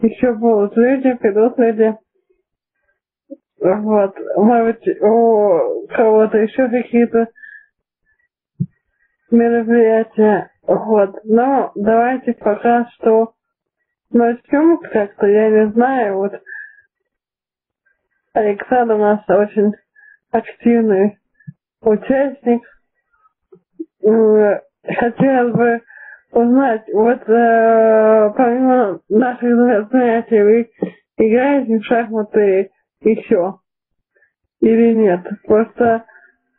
еще будут люди, придут люди. Вот. Может быть, у кого-то еще какие-то мероприятия. Вот. Но давайте пока что начнем как-то, я не знаю, вот Александр у нас очень активный участник. Хотелось бы узнать, вот э, помимо наших занятий вы играете в шахматы еще или нет? Просто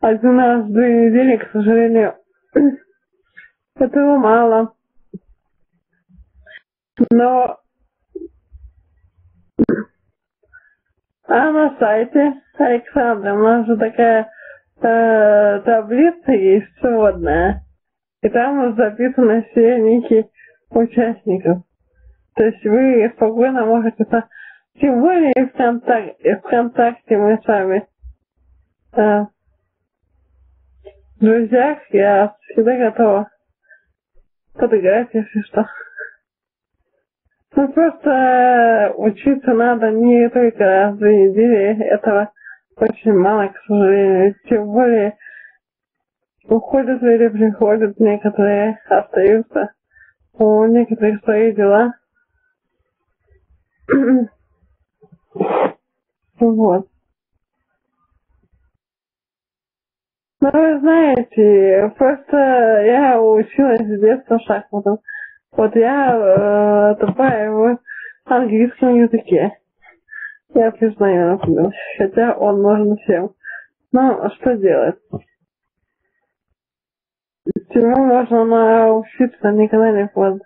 один раз в две недели, к сожалению, этого мало. Но а на сайте Александра у нас же такая э, таблица есть сводная. И там записаны все ники участников. То есть вы спокойно можете... Тем более ВКонтакте, ВКонтакте мы с вами э, в друзьях, я всегда готова подыграть, если что. Ну, просто э, учиться надо не только раз в две этого очень мало, к сожалению. Тем более уходят или приходят, некоторые остаются. У некоторых свои дела. вот. Ну, вы знаете, просто я училась с детства шахматом. Вот я э, тупая в английском языке. Я признаю, например. Хотя он нужен всем. Но что делать? Чему можно научиться, никогда не поздно.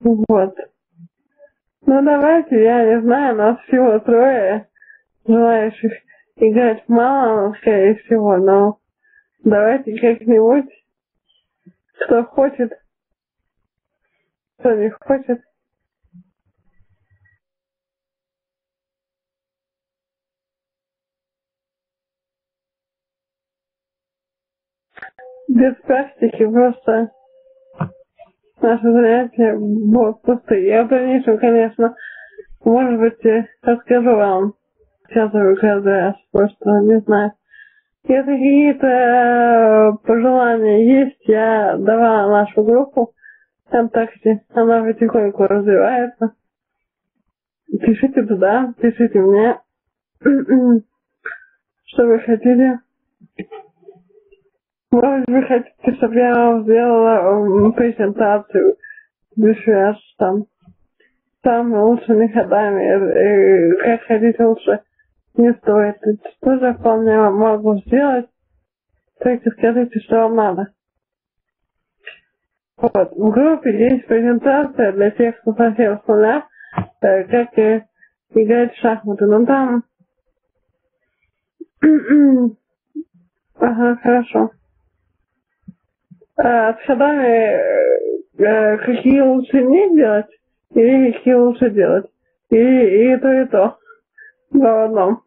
Вот. Ну давайте, я не знаю, нас всего трое желающих играть мало, скорее всего, но давайте как-нибудь, кто хочет, кто не хочет. Без практики просто наши занятия будут пустые. Я в дальнейшем, конечно, может быть, расскажу вам сейчас каждый раз, просто не знаю. Если какие-то э, пожелания есть, я давала нашу группу ВКонтакте, она потихоньку развивается. Пишите туда, пишите мне, что вы хотите. Может, вы хотите, чтобы я вам сделала презентацию дешевле там, самыми лучшими ходами, э, как хотите лучше не стоит. Это тоже вполне могу сделать. Только скажите, что вам надо. Вот, в группе есть презентация для тех, кто совсем с нуля, э, как играть в шахматы. Но там... ага, хорошо. С ходами э, какие лучше не делать, или какие лучше делать. И, и то, и то. В одном.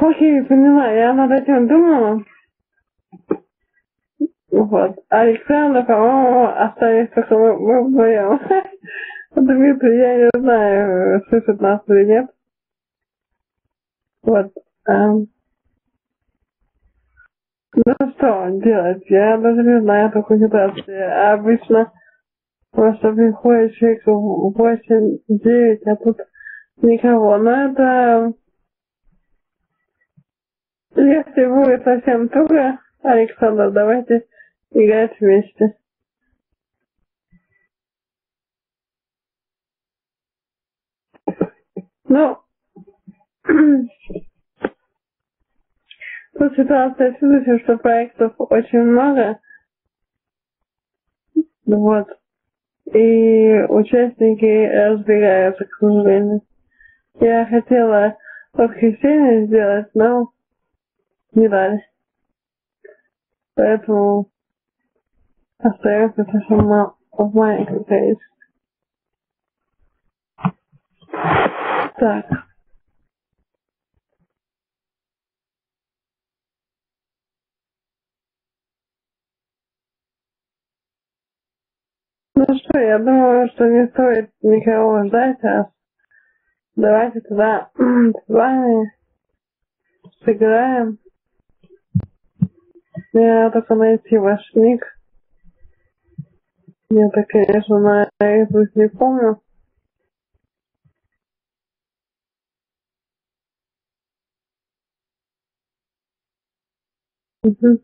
Окей, поняла. Я над этим думала. Вот. Александр, по-моему, остались только мы вдвоем. Дмитрий, я не знаю, слышит нас или нет. Вот. Ну что делать? Я даже не знаю такой ситуации. Обычно просто приходит человек в 8-9, а тут никого. Но это... Если будет совсем туго, Александр, давайте играть вместе. Ну, тут ситуация следующая, что проектов очень много. Вот. И участники разбегаются, к сожалению. Я хотела воскресенье сделать, но не дали. Поэтому остается совсем мало в маленьком количестве. Так. Ну что, я думаю, что не стоит никого ждать, а давайте туда с вами сыграем. Я только найти ваш ник. Я так, конечно, наизусть не помню. Угу.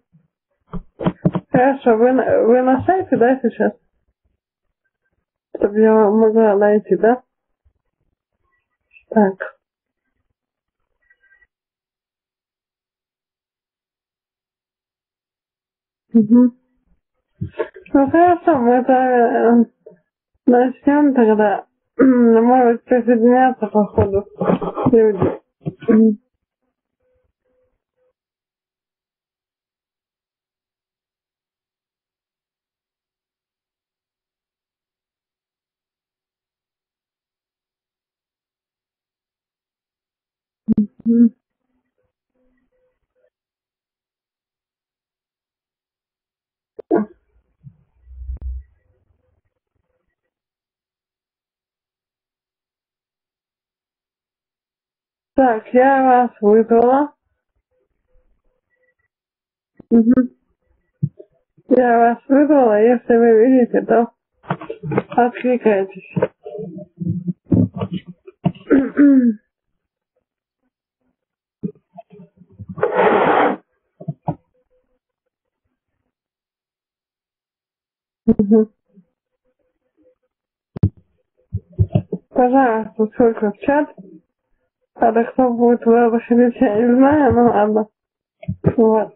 Хорошо, вы, вы на сайте, да, сейчас? Чтобы я могла найти, да? Так. Угу. Ну хорошо, мы э, начнем тогда. Может присоединяться по ходу люди. Так, я вас вызвала. Мгм. Я вас вызвала, если вы видите, то откликайтесь. Мгм. Пожалуйста, сколько в чат. А да кто будет туда заходить, я не знаю, ну ладно. Вот.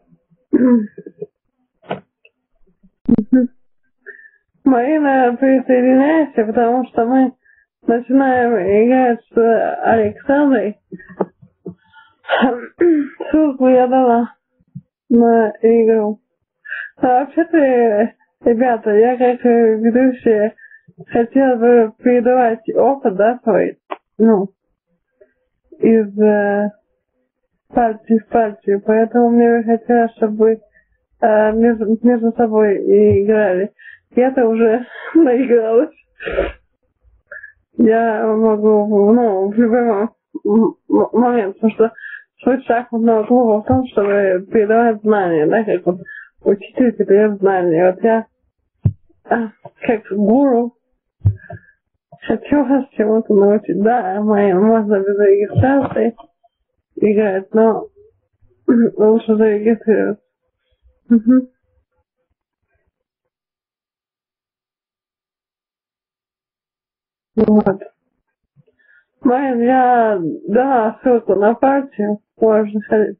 Марина, присоединяйся, потому что мы начинаем играть с Александрой. Ссылку я дала на игру. А вообще-то, ребята, я как э, ведущая хотела бы передавать опыт, да, свой, ну, из э, партии в партию, поэтому мне бы хотелось, чтобы э, между, между собой играли. Я-то уже наигралась. Я могу, ну, в любой момент, потому что суть шахматного клуба в том, чтобы передавать знания, да, как вот учитель передает знания. Вот я, а, как гуру, хочу вас чему-то научить. Да, мои, можно без регистрации играть, но лучше зарегистрироваться. Вот. Майя, я дала ссылку на партию, можно ходить.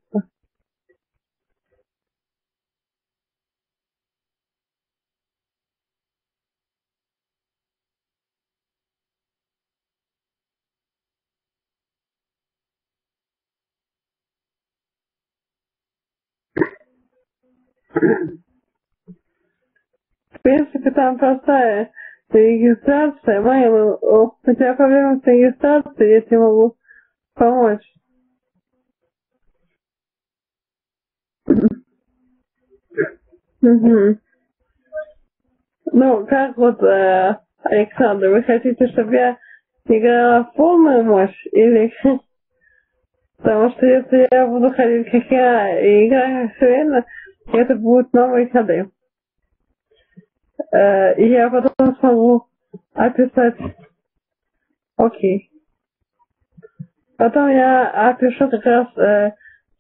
В принципе, там простая регистрация. Ну, о, у тебя проблема с регистрацией, я тебе могу помочь. Мгм. Ну, как вот, э, Александр, вы хотите, чтобы я играла в полную мощь или... Потому что если я буду ходить как я и играть все время, это будут новые ходы. Э, и я потом смогу описать. Окей. Потом я опишу как раз э,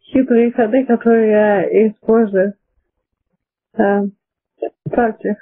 хитрые ходы, которые я использую э, в партиях.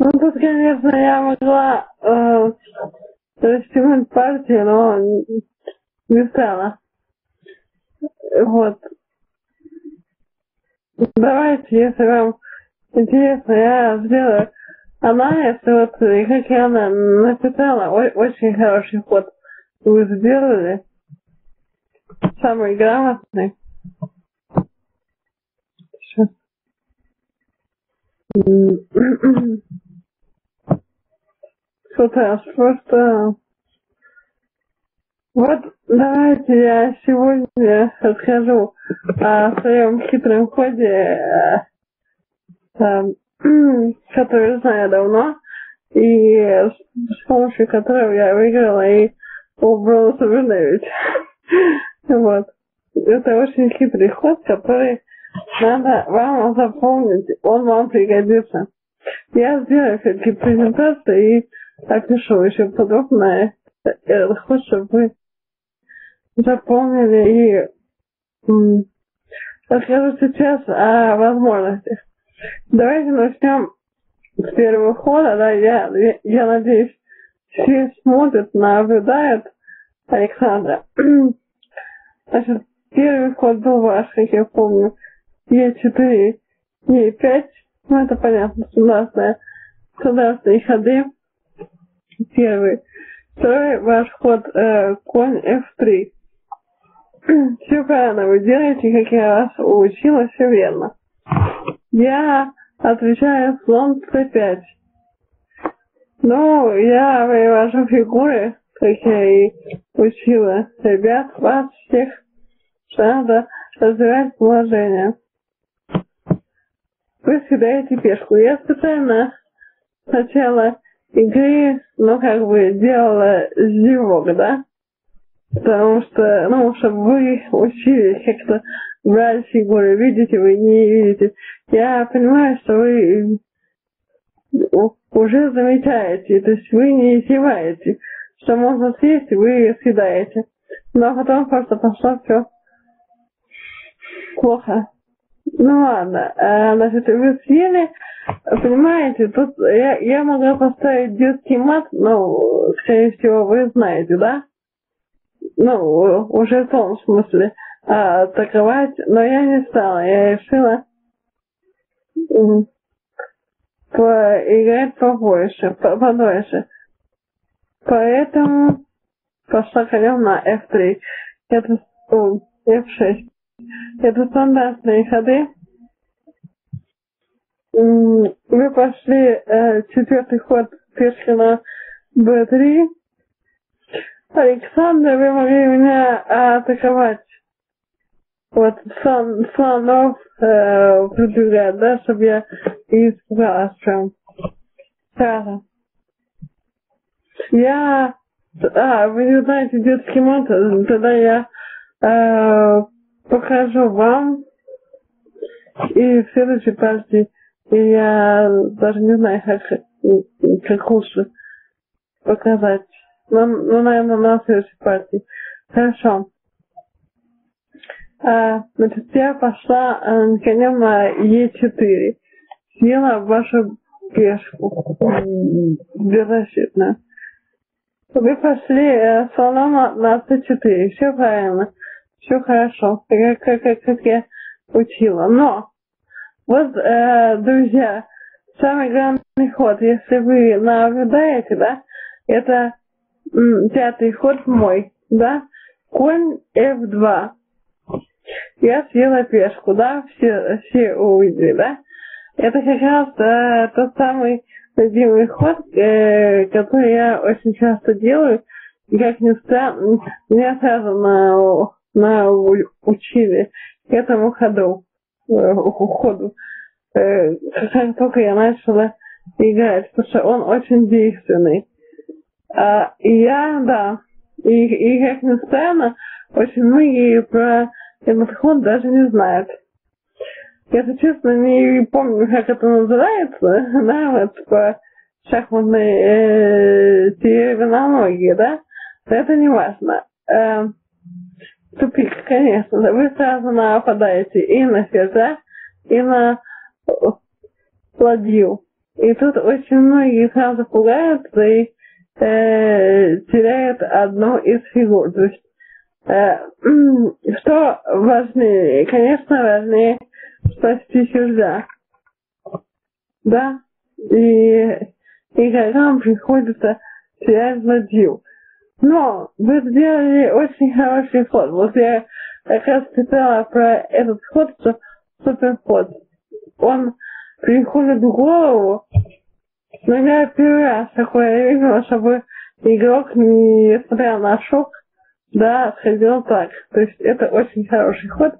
Ну, тут, конечно, я могла э, растянуть партию, но не стала. Вот. Давайте, если вам интересно, я сделаю анализ, вот, и как я она написала, очень хороший ход вы сделали. Самый грамотный. Сейчас. Что-то просто... Вот давайте я сегодня расскажу о своем хитром ходе, э, который знаю давно, и с помощью которого я выиграла и у Броуса Вот. Это очень хитрый ход, который надо вам запомнить. Он вам пригодится. Я сделаю какие презентации и опишу еще подробно этот ход, чтобы вы запомнили и расскажу сейчас о возможностях. Давайте начнем с первого хода, да, я, я надеюсь, все смотрят, наблюдают Александра. Значит, первый ход был ваш, как я помню. Е4, Е5. Ну, это понятно, стандартные, стандартные ходы. Первый. Второй ваш ход э, конь F3. Все правильно вы делаете, как я вас учила, все верно. Я отвечаю слон C5. Ну, я вывожу фигуры, как я и учила ребят, вас всех, что надо развивать положение. Вы съедаете пешку. Я специально сначала игры, ну, как бы, делала зевок, да? Потому что, ну, чтобы вы учились как-то брать фигуры. Видите вы, не видите. Я понимаю, что вы уже замечаете, то есть вы не издеваете, что можно съесть, вы съедаете. Но потом просто пошло все плохо. Ну ладно, а, значит, вы съели, понимаете, тут я, я могла поставить детский мат, ну, скорее всего, вы знаете, да? Ну, уже в том смысле, а, атаковать, но я не стала, я решила поиграть побольше, подольше. Поэтому пошла конем на F3. Это о, F6. Это стандартные ходы. Вы пошли э, четвертый ход пешки на B3. Александр, вы могли меня атаковать. Вот слон, слонов э, продвигать, да, чтобы я испугалась прям. Сразу. Я... А, вы не знаете детский мод, тогда я э, покажу вам и в следующей партии я даже не знаю, как, как лучше показать. Ну, ну, наверное, на следующей партии. Хорошо. А, значит, я пошла э, конем на Е4. Съела вашу пешку беззащитную. Вы пошли э, слоном на c4. Все правильно. Все хорошо. Как, как, как, я учила. Но, вот, э, друзья, самый главный ход, если вы наблюдаете, да, это м, пятый ход мой, да, конь F2. Я съела пешку, да, все, все увидели, да. Это как раз э, тот самый любимый ход, э, который я очень часто делаю. И как ни странно, меня сразу на, на учили к этому ходу, э, ходу. Э, как только я начала играть, потому что он очень действенный. А, и я, да, и, и как ни странно, очень многие про этот ход даже не знают. Я, честно, не помню, как это называется, да, вот по шахматной э, терминологии, да, но это не важно. Э, тупик, конечно, вы сразу нападаете и на ферзя, и на ладью. И тут очень многие сразу пугаются и э, теряют одну из фигур. То есть, э, что важнее? Конечно, важнее спасти чужда. Да? И, и когда вам приходится терять злодею. Но вы сделали очень хороший ход. Вот я как раз читала про этот ход, что суперход. Он приходит в голову, но я первый раз такое видела, чтобы игрок, несмотря на шок, да, сходил так. То есть это очень хороший ход.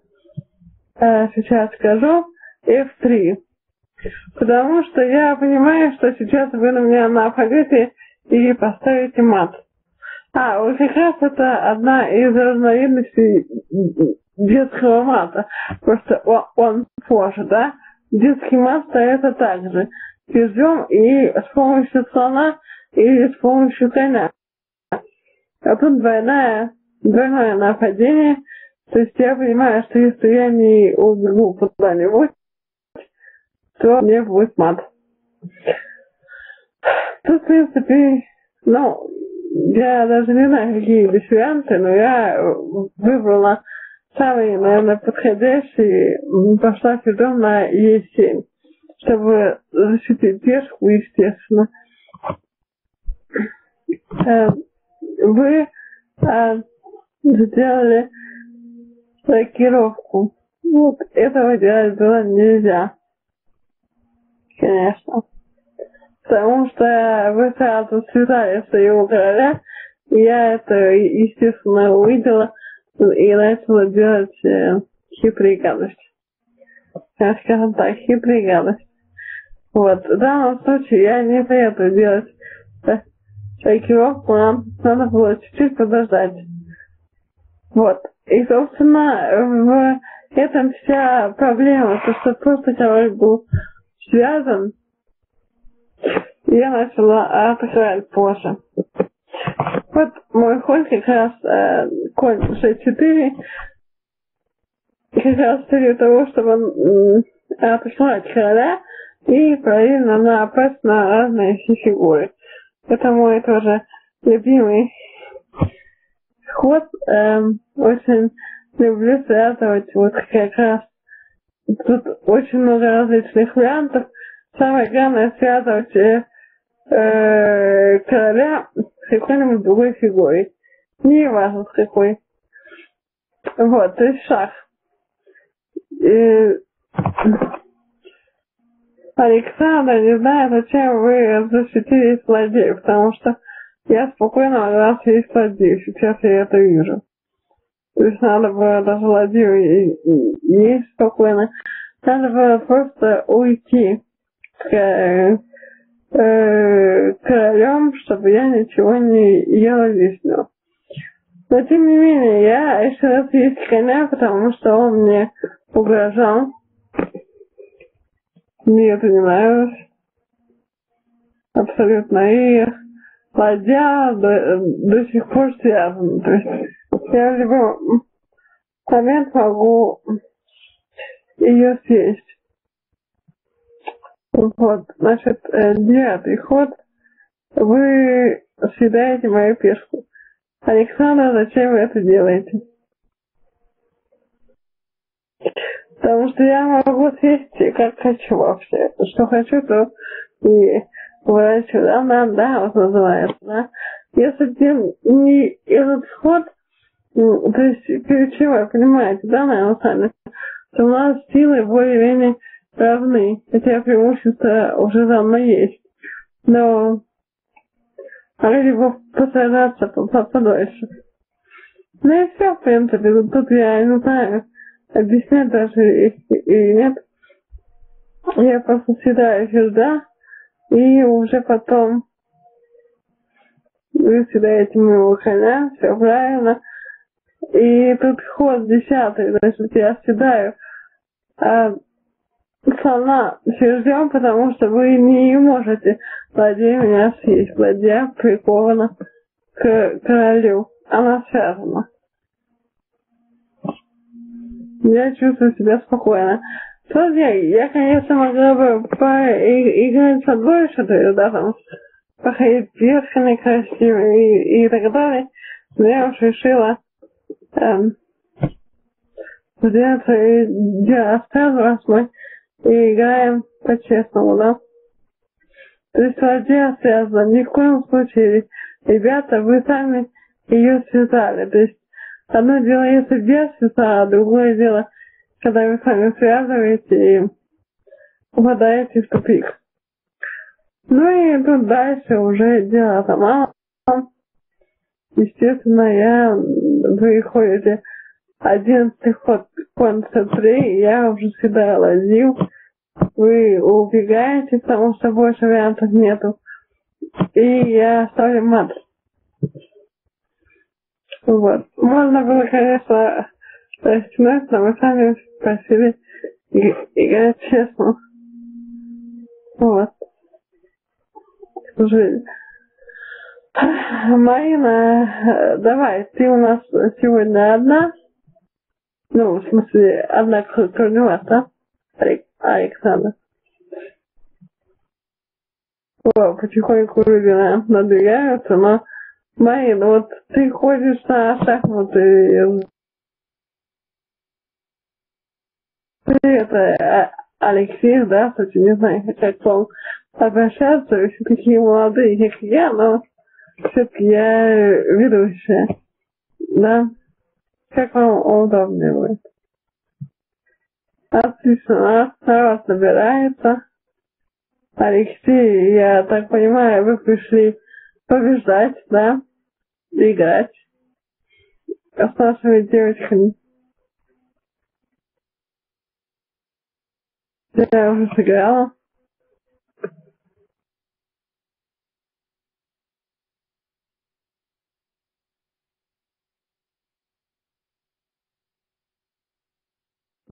А сейчас скажу F3. Потому что я понимаю, что сейчас вы на меня нападете и поставите мат. А, вот как раз это одна из разновидностей детского мата. Просто он, он позже, да? Детский мат это также. Пиздем и с помощью слона или с помощью коня. А тут двойная, двойное нападение. То есть я понимаю, что если я не убегу куда-нибудь, то мне будет мат. Тут, в принципе, ну, я даже не знаю, какие есть варианты, но я выбрала самый, наверное, подходящий, пошла фидом на Е7, чтобы защитить пешку, естественно. Э, вы э, сделали блокировку. Вот этого делать было нельзя. Конечно потому что вы сразу связали своего короля, я это, естественно, увидела и начала делать э, хитрые гадости. Скажем так, хитрые гадости. Вот, в данном случае я не советую делать шокировку, нам надо было чуть-чуть подождать. Вот. И, собственно, в этом вся проблема, то что просто король был связан, я начала атаковать позже. Вот мой ход как раз э, конь 6-4, как раз целью того, чтобы он э, короля и параллельно напасть на разные фигуры. Это мой тоже любимый ход. Э, очень люблю связывать вот как раз тут очень много различных вариантов. Самое главное связывать э, э, короля с какой-нибудь другой фигурой. Не важно с какой. Вот, то есть шах. И... Александр, не знаю, зачем вы защитили злодея, потому что я спокойно могла съесть злодея. Сейчас я это вижу. То есть надо было даже злодею есть спокойно. Надо было просто уйти к э, королем, чтобы я ничего не ела лишнего. Но тем не менее, я решила съесть коня, потому что он мне угрожал. Не нравилось. Абсолютно. И ладья до, до сих пор связана. То есть я в любой момент могу ее съесть. Вот, значит, э, девятый ход. Вы съедаете мою пешку. Александр, зачем вы это делаете? Потому что я могу съесть как хочу вообще. Что хочу, то и выращиваю. Да, да, да, вот называется, да. Если не этот ход, то есть чего, понимаете, да, наверное, сами, то у нас силы более-менее равны, хотя преимущество уже давно есть. Но ради бы постараться подольше. Ну и все, в принципе, тут я не знаю, объяснять даже или нет. Я просто съедаю сюда, и уже потом вы съедаете моего коня, все правильно. И тут ход десятый, значит, я съедаю а слона ждем, потому что вы не можете ладья меня съесть. Ладья прикована к королю. Она связана. Я чувствую себя спокойно. Тут я, конечно, могла бы поиграть побольше, то есть, да, там, походить пешками красивыми и, и так далее. Но я уж решила эм, сделать свои дела сразу, раз мы и играем по-честному, да. То есть владея связано, ни в коем случае, ребята, вы сами ее связали. То есть одно дело, если без связа, а другое дело, когда вы сами связываете и попадаете в тупик. Ну и тут дальше уже дело сама. Естественно, я, вы ходите одиннадцатый ход конца 3, я уже всегда лазил. Вы убегаете, потому что больше вариантов нету. И я ставлю мат. Вот. Можно было, конечно, растянуть, но вы сами просили играть честно. Вот. Сожалению. Марина, давай, ты у нас сегодня одна. Ну, в смысле, одна да? Александр. О, потихоньку люди надвигаются, но Марина, вот ты ходишь на шахматы. Ты это Алексей, да, кстати, не знаю, как вам обращаться, все такие молодые, как я, но все-таки я ведущая. Да? Как вам удобнее будет? Отлично, народ набирается. Алексей, я так понимаю, вы пришли побеждать, да? Играть. А с нашими девочками. Я уже сыграла.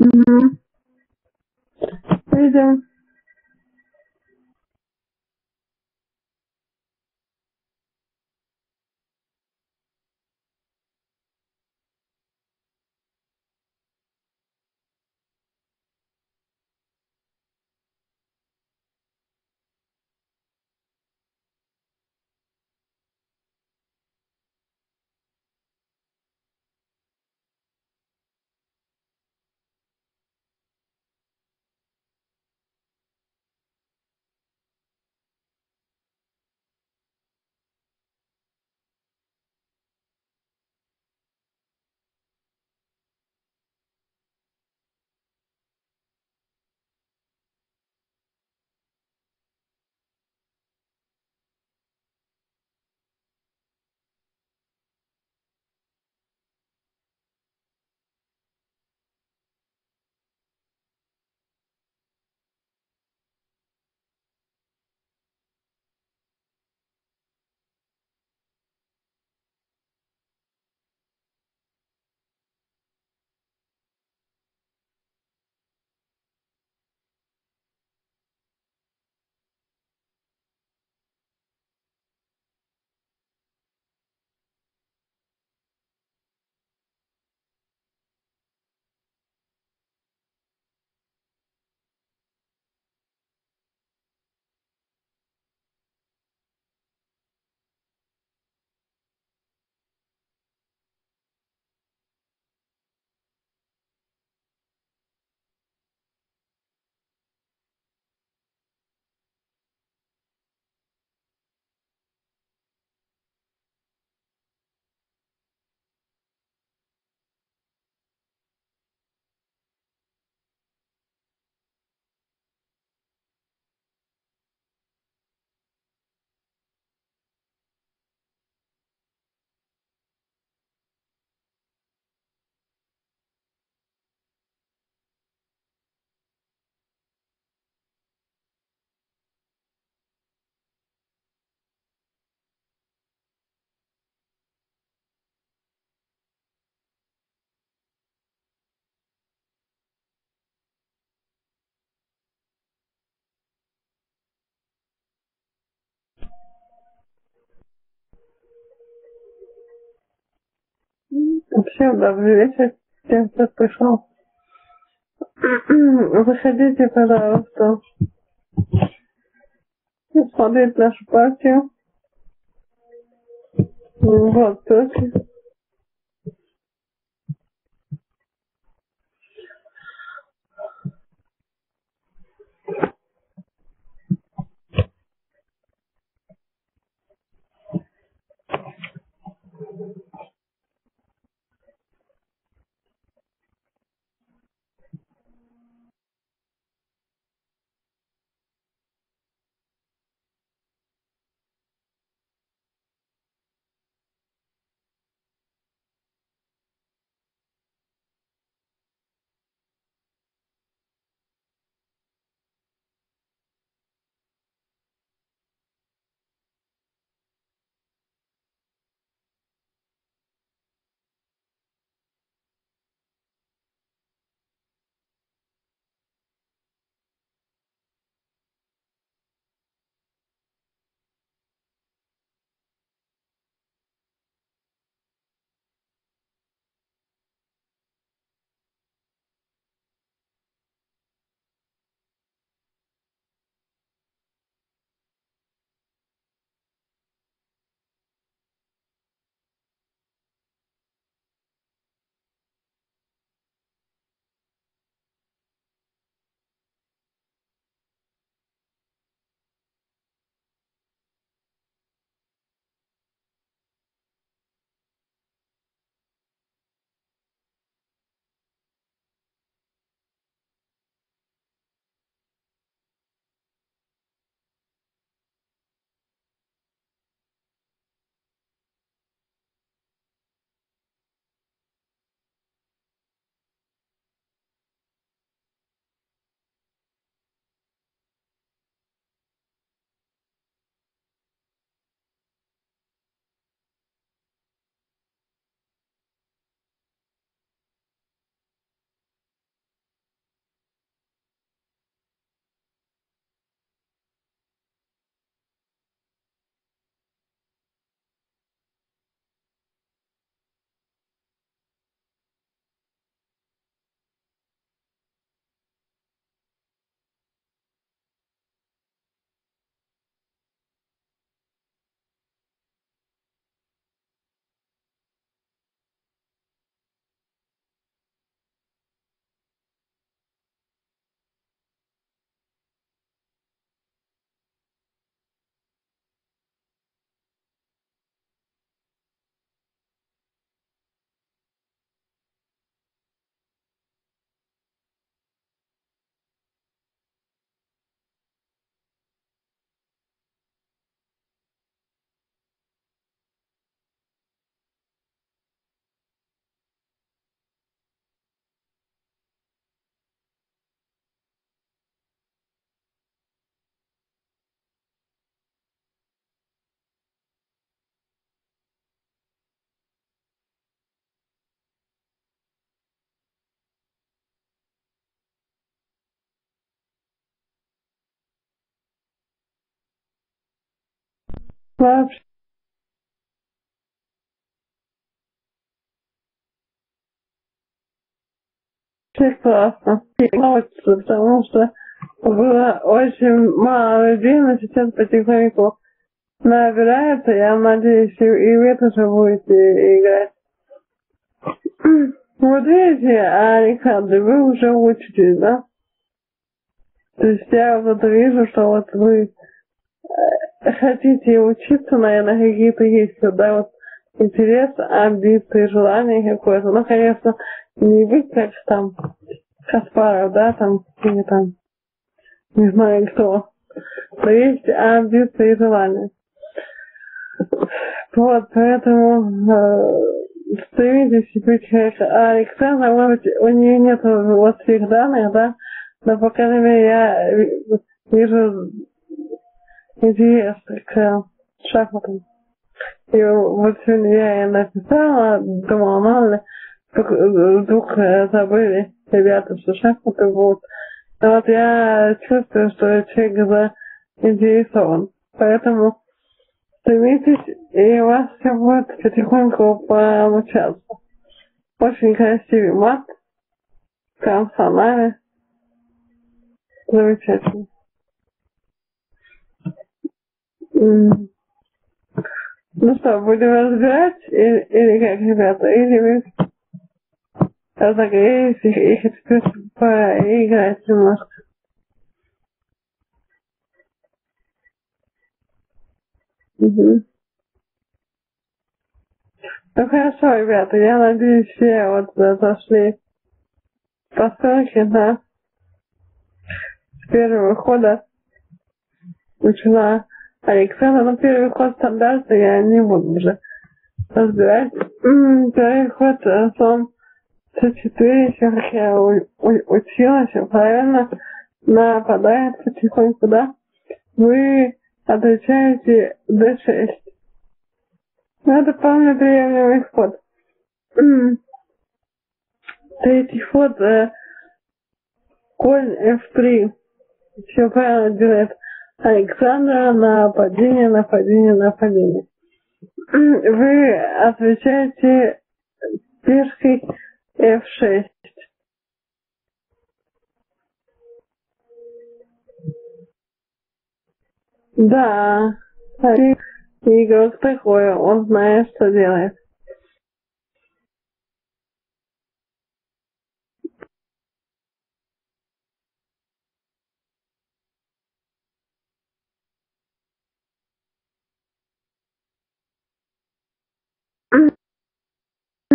Угу. Пойдем. Всем добрый вечер. Всем, кто пришел. Заходите, пожалуйста, смотреть нашу партию. Вот, ссылки. Вообще классно. Молодцы, потому что было очень мало людей, но сейчас потихоньку набирается. Я надеюсь, и вы тоже будете играть. Вот видите, Александр, вы уже учитесь, да? То есть я вот вижу, что вот вы хотите учиться, наверное, какие-то есть, да, вот интерес, амбиции, желание какое-то. Ну, конечно, не быть как там Каспаров, да, там, или там, не знаю кто. Но есть амбиции и желания. Вот, поэтому э, стремитесь быть как Александра, может быть, у нее нет вот всех данных, да, но, по крайней мере, я вижу интерес к шахматам. И вот сегодня я написала, думала, мало ли, вдруг забыли ребята, что шахматы будут. Но вот я чувствую, что человек заинтересован. Поэтому стремитесь, и у вас все будет потихоньку получаться. Очень красивый мат, консонами, Замечательно. М. Ну что, будем разбирать или, или как, ребята? Или вы разогреетесь и, и хотите поиграть немножко? Угу. Ну хорошо, ребята, я надеюсь, все вот зашли по ссылке, да, с первого хода начала Александра, но первый ход стандартный, я не буду уже разбирать. Первый ход сон С4, все как я у, у, учила, все правильно, нападает потихоньку, да. Вы отвечаете D6. Ну, это вполне приемлемый ход. Третий ход э, конь F3. Все правильно делает Александра, нападение, нападение, нападение. Вы отвечаете пешкой F6. Да, игрок такой, он знает, что делает.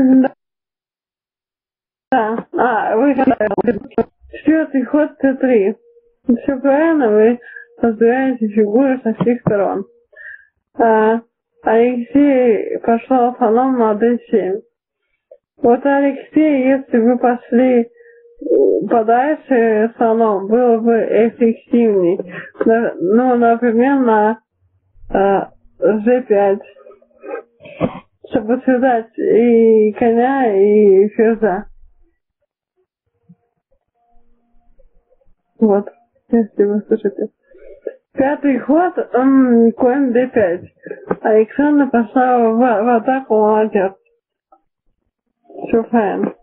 Да. А, вы четвертый ход Т3. Все правильно, вы разбираете фигуры со всех сторон. А, Алексей пошел слоном на D7. Вот Алексей, если бы пошли подальше слоном, было бы эффективней. Ну, например, на G5 чтобы связать и коня, и ферзя. Вот, если вы слышите. Пятый ход, он конь d5. Александр пошла в, в атаку, молодец. Все файн.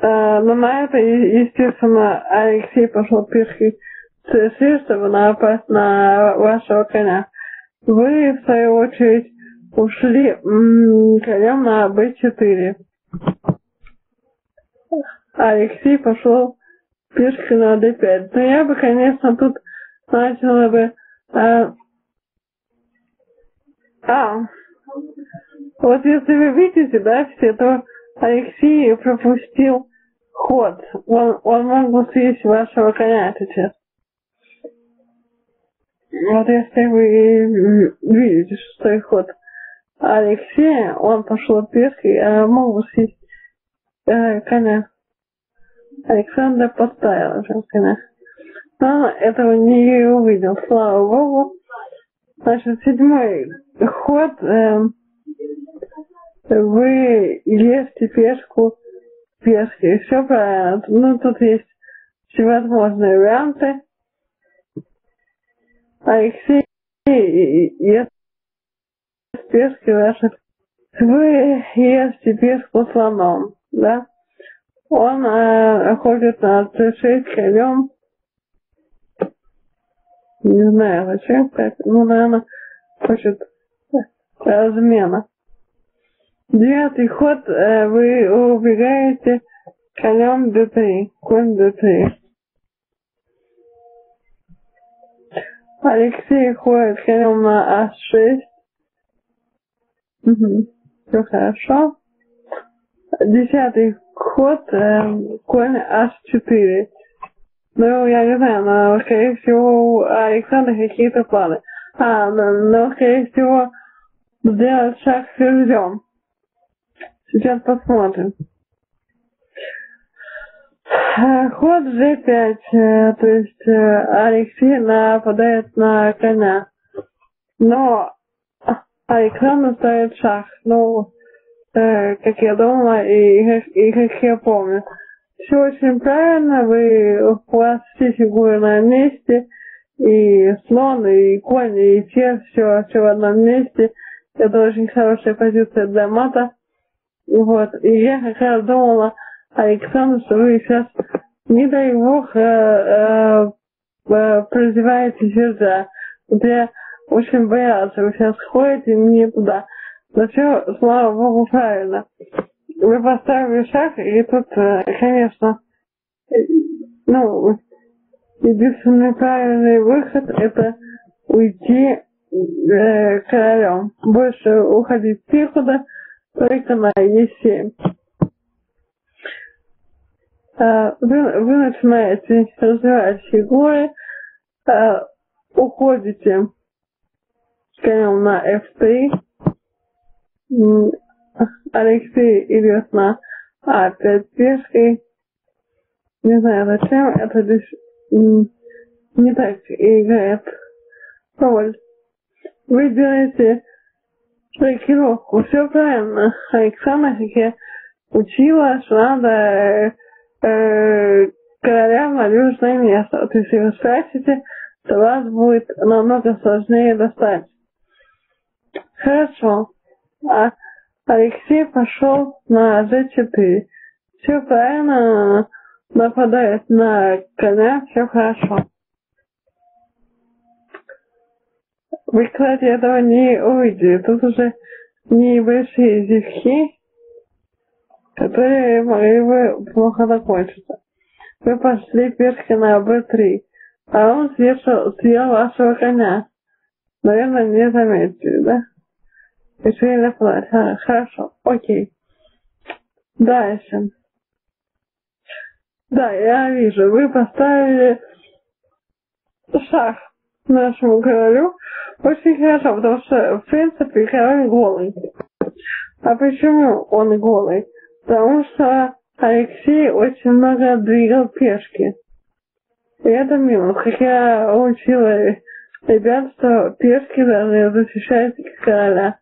А, но на это, естественно, Алексей пошел пешкой c6, чтобы напасть на вашего коня. Вы, в свою очередь, ушли конем на b4. Алексей пошел пешкой на d5. Но я бы, конечно, тут начала бы... А, а вот если вы видите, да, все, то Алексей пропустил ход. Он, он мог бы съесть вашего коня сейчас. Вот если вы видите шестой ход Алексея, он пошел пешкой, а мог бы съесть э, коня. Александр подставил коня. Но этого не увидел, слава богу. Значит, седьмой ход. Э, вы ешьте пешку пешки. Все правильно. Ну, тут есть всевозможные варианты. Алексей, я пешки ваши. Вы ешьте пешку слоном, да? Он э, ходит на C6 конем. Не знаю, зачем так. Ну, наверное, хочет размена. Девятый ход э, вы убегаете конем D3, конь D3. Алексей ходит конем на А6. Угу. Все хорошо. Десятый ход, э, конь H4. Ну, я не знаю, но, скорее всего, у Александра какие-то планы. А, но, но скорее всего, сделать шаг с ферзем. Сейчас посмотрим. Э, ход G5, э, то есть э, Алексей нападает на коня. Но Александр ставит шах. Ну, как я думала и, и как я помню. Все очень правильно, вы, у вас все фигуры на месте, и слон, и конь, и ферзь, все, все в одном месте. Это очень хорошая позиция для мата. Вот, и я как раз думала, Александр, что вы сейчас не дай бог, э, э, э, прозеваете сердца. Вот я очень боялась, вы сейчас ходите мне туда. Но все, слава богу, правильно. Вы поставили шаг, и тут, э, конечно, ну, единственный правильный выход это уйти э, королем. Больше уходить некуда, только на Е7. Э, вы, начинаете развивать фигуры, э, уходите конем на F3, Алексей идет на А5 пешкой. Не знаю зачем, это здесь не так играет роль. Вы делаете блокировку. Все правильно. Александра, как я учила, что надо э, короля место. Вот если вы спросите, то вас будет намного сложнее достать. Хорошо. А Алексей пошел на G4. Все правильно нападает на коня, все хорошо. Вы, кстати, этого не увидели. Тут уже небольшие зевки, которые могли бы плохо закончиться. Вы пошли пешки на Б3, а он съел, съел вашего коня. Наверное, не заметили, да? Решили нападать. Хорошо, окей. Дальше. Да, я вижу, вы поставили шах нашему королю. Очень хорошо, потому что, в принципе, король голый. А почему он голый? Потому что Алексей очень много двигал пешки. Это минус. Как я учила ребят, что пешки должны защищать короля.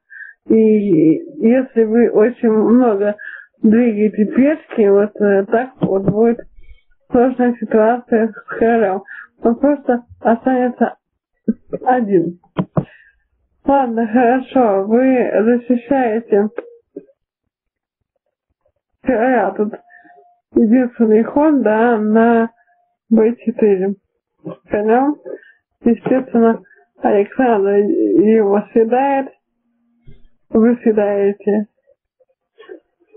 И если вы очень много двигаете пешки, вот э, так вот будет сложная ситуация с королем. Он просто останется один. Ладно, хорошо, вы защищаете Тут единственный ход, да, на b4. Конем, естественно, Александр его съедает, вы съедаете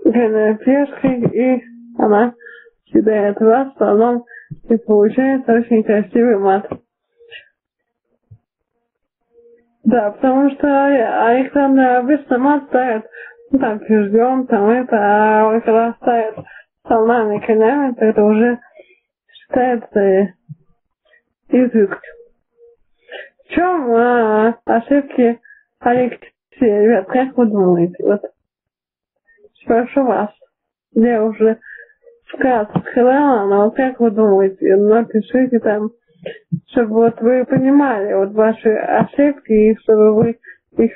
коня пешкой, и она съедает вас, потом и получается очень красивый мат. Да, потому что Александр обычно мат ставит, ну, там, пиждем, там это, а когда ставит салмами конями, то это уже считается язык. В чем а, ошибки Алексея, ребят, как вы думаете? Вот, спрошу вас. Я уже вкратце сказала, но вот как вы думаете, напишите там чтобы вот вы понимали вот ваши ошибки, и чтобы вы их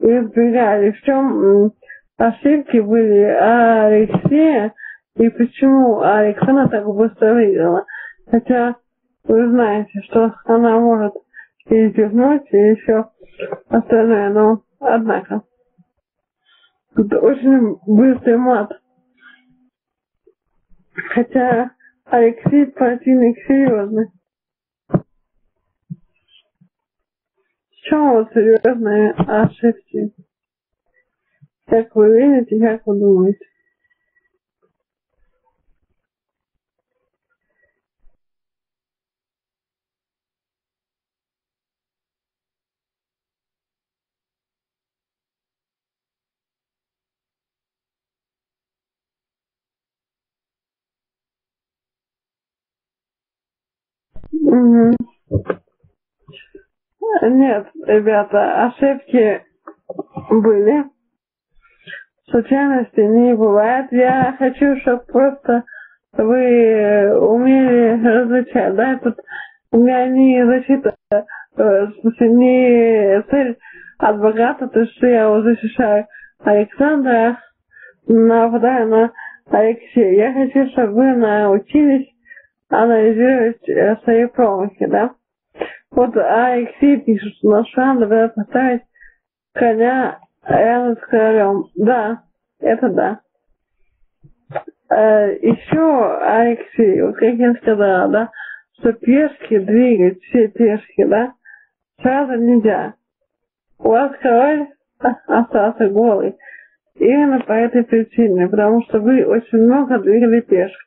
избегали. В чем ошибки были Алексея, и почему Александра так быстро выиграла. Хотя вы знаете, что она может и зевнуть, и еще остальное, но однако. Тут очень быстрый мат. Хотя Алексей противник серьезный. чем вот серьезные ошибки? Как вы видите, как вы думаете? Угу. Нет, ребята, ошибки были. Случайностей не бывает. Я хочу, чтобы просто вы умели различать, да, тут у меня не защита, э, в смысле, не цель адвоката, то что я защищаю Александра, нападаю на Алексея. Я хочу, чтобы вы научились анализировать э, свои промахи, да. Вот Алексей пишет, что на шаг надо поставить коня рядом с королем. Да, это да. Э, еще, Алексей, вот как я сказала, да, что пешки двигать, все пешки, да, сразу нельзя. У вас король остался голый. Именно по этой причине, потому что вы очень много двигали пешек.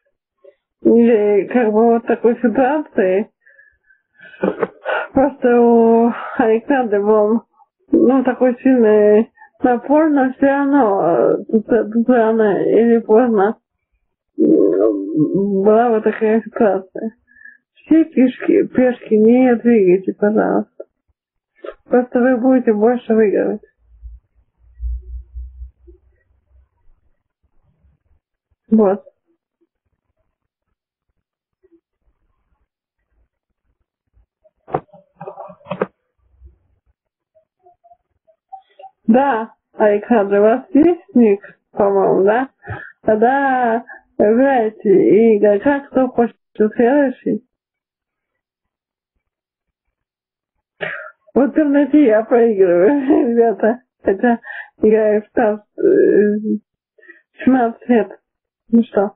И как бы вот такой ситуации просто у Александра был ну, такой сильный но все равно рано или поздно была вот такая ситуация. Все пешки, пешки не двигайте, пожалуйста. Просто вы будете больше выигрывать. Вот. Да, Александр, у вас есть ник, по-моему, да? Тогда и игрока, кто хочет следующий. В интернете я проигрываю, ребята. Хотя играю в ТАСС 17 лет. Ну что,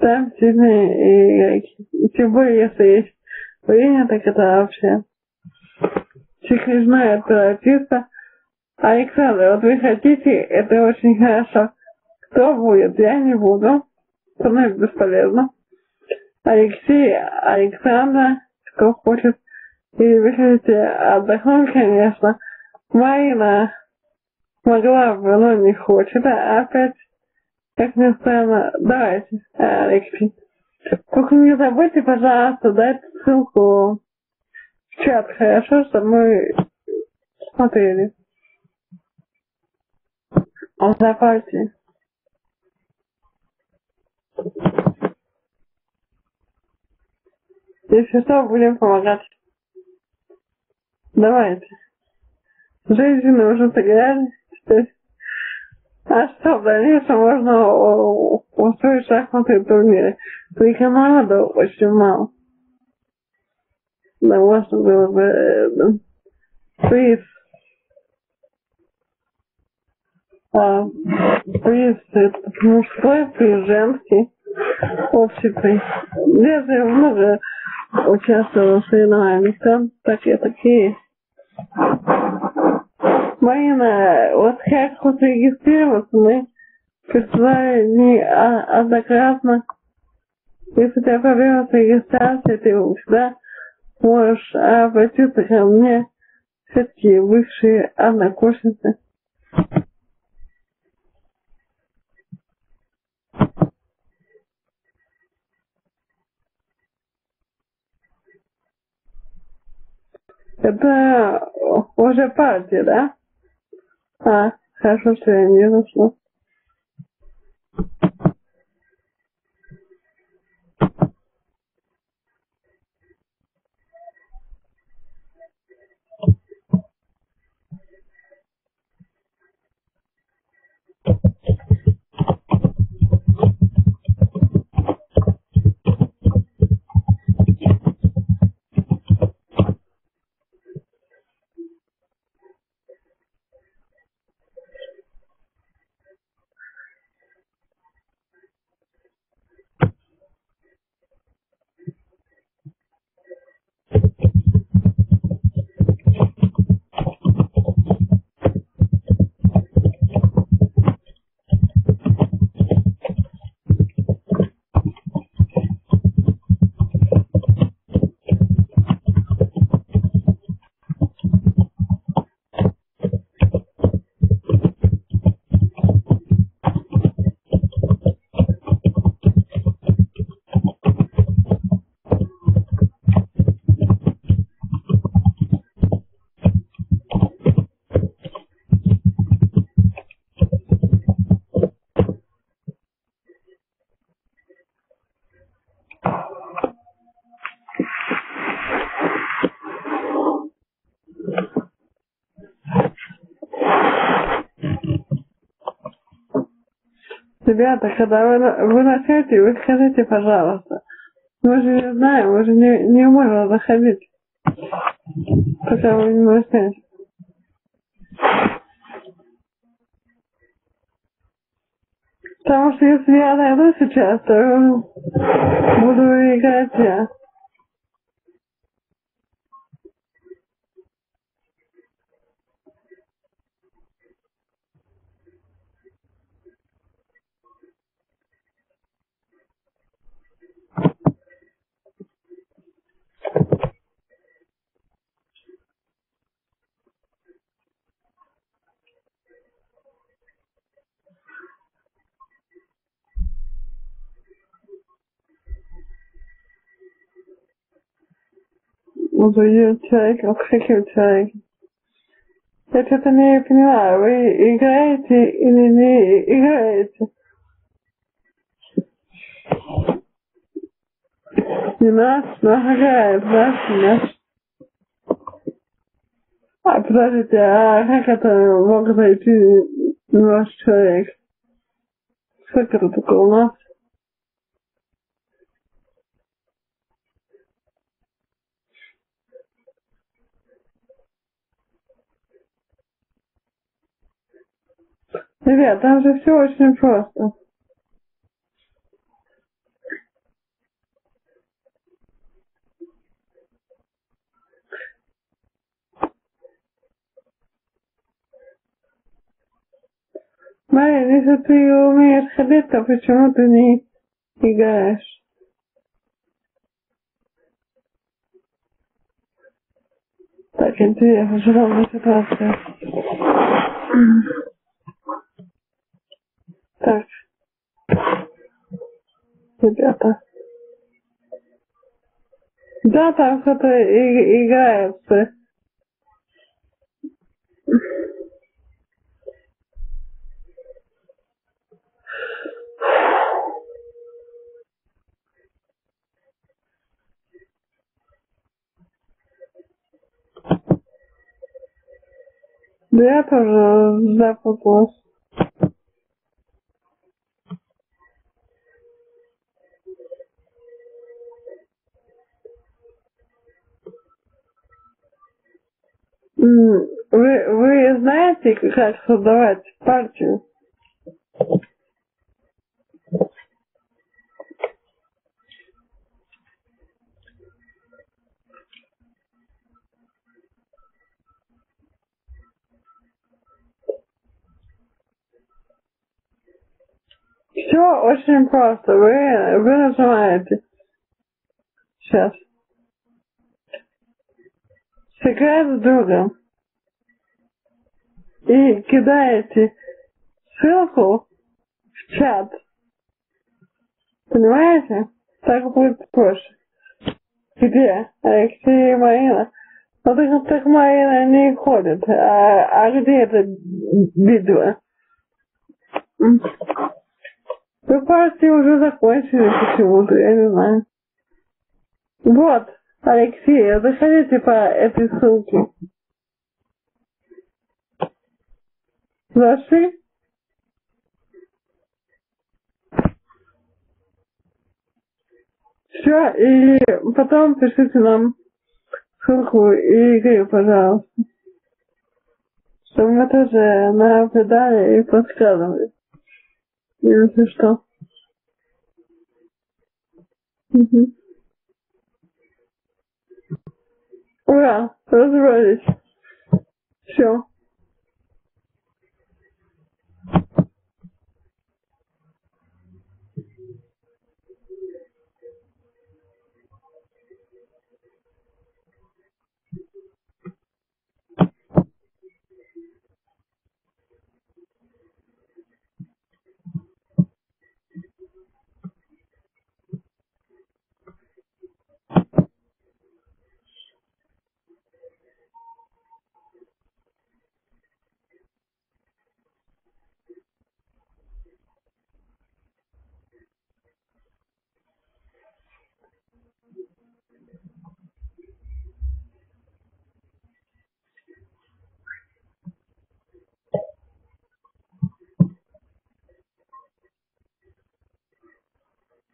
там сильные игроки. Тем более, если есть время, так это вообще. Чехлежная терапевта. Александр, вот вы хотите, это очень хорошо. Кто будет? Я не буду. Со мной бесполезно. Алексей, Александр, кто хочет. И вы хотите отдохнуть, конечно. Марина могла бы, но не хочет. А опять, как ни странно, давайте, Алексей. Только не забудьте, пожалуйста, дать ссылку в чат, хорошо, чтобы мы смотрели. На партии. Если что, будем помогать. Давайте. Женщины уже сыграли. А что, в дальнейшем можно устроить шахматные турниры. Только народу очень мало. Да, можно было бы приз а, приз мужской, приз женский, общий приз. Я же много участвовала в соревнованиях, там такие такие. Марина, вот как вот регистрироваться, мы присылали не однократно. Если у тебя проблема с регистрацией, ты всегда можешь обратиться ко мне, все-таки бывшие однокурсницы. Это уже партия, да? А, хорошо, что я не зашла. Ребята, когда вы, вы начнете, вы скажите, пожалуйста. Мы же не знаем, мы же не, не можем заходить. Пока вы не начнете. Потому что если я найду сейчас, то буду играть я. Буду человек, каким человеком. Я что-то не понимаю, вы играете или не играете? Не наш, наш играет, наш, наш. А подождите, а как это мог зайти ваш человек? Сколько это такое у нас? Ребят, там же все очень просто. Мария, если ты умеешь ходить, то почему ты не играешь? Так, интересно, за ситуация? Так. Ребята. Да, там кто-то играется. Да я тоже запуталась. М, Вы, вы знаете, как создавать партию? Все очень просто. Вы, вы нажимаете. Сейчас. Сыграть с другом. И кидаете ссылку в чат. Понимаете? Так будет проще. Где? Алексей и Марина. Ну так, так Марина не ходит. А, а где это? М. Вы партии уже закончили почему-то, я не знаю. Вот, Алексей, заходите по этой ссылке. Зашли? Все, и потом пишите нам ссылку и игры, пожалуйста. Чтобы мы тоже наблюдали и подсказывали. Если что. Мгм. Ура, разобрались. Все.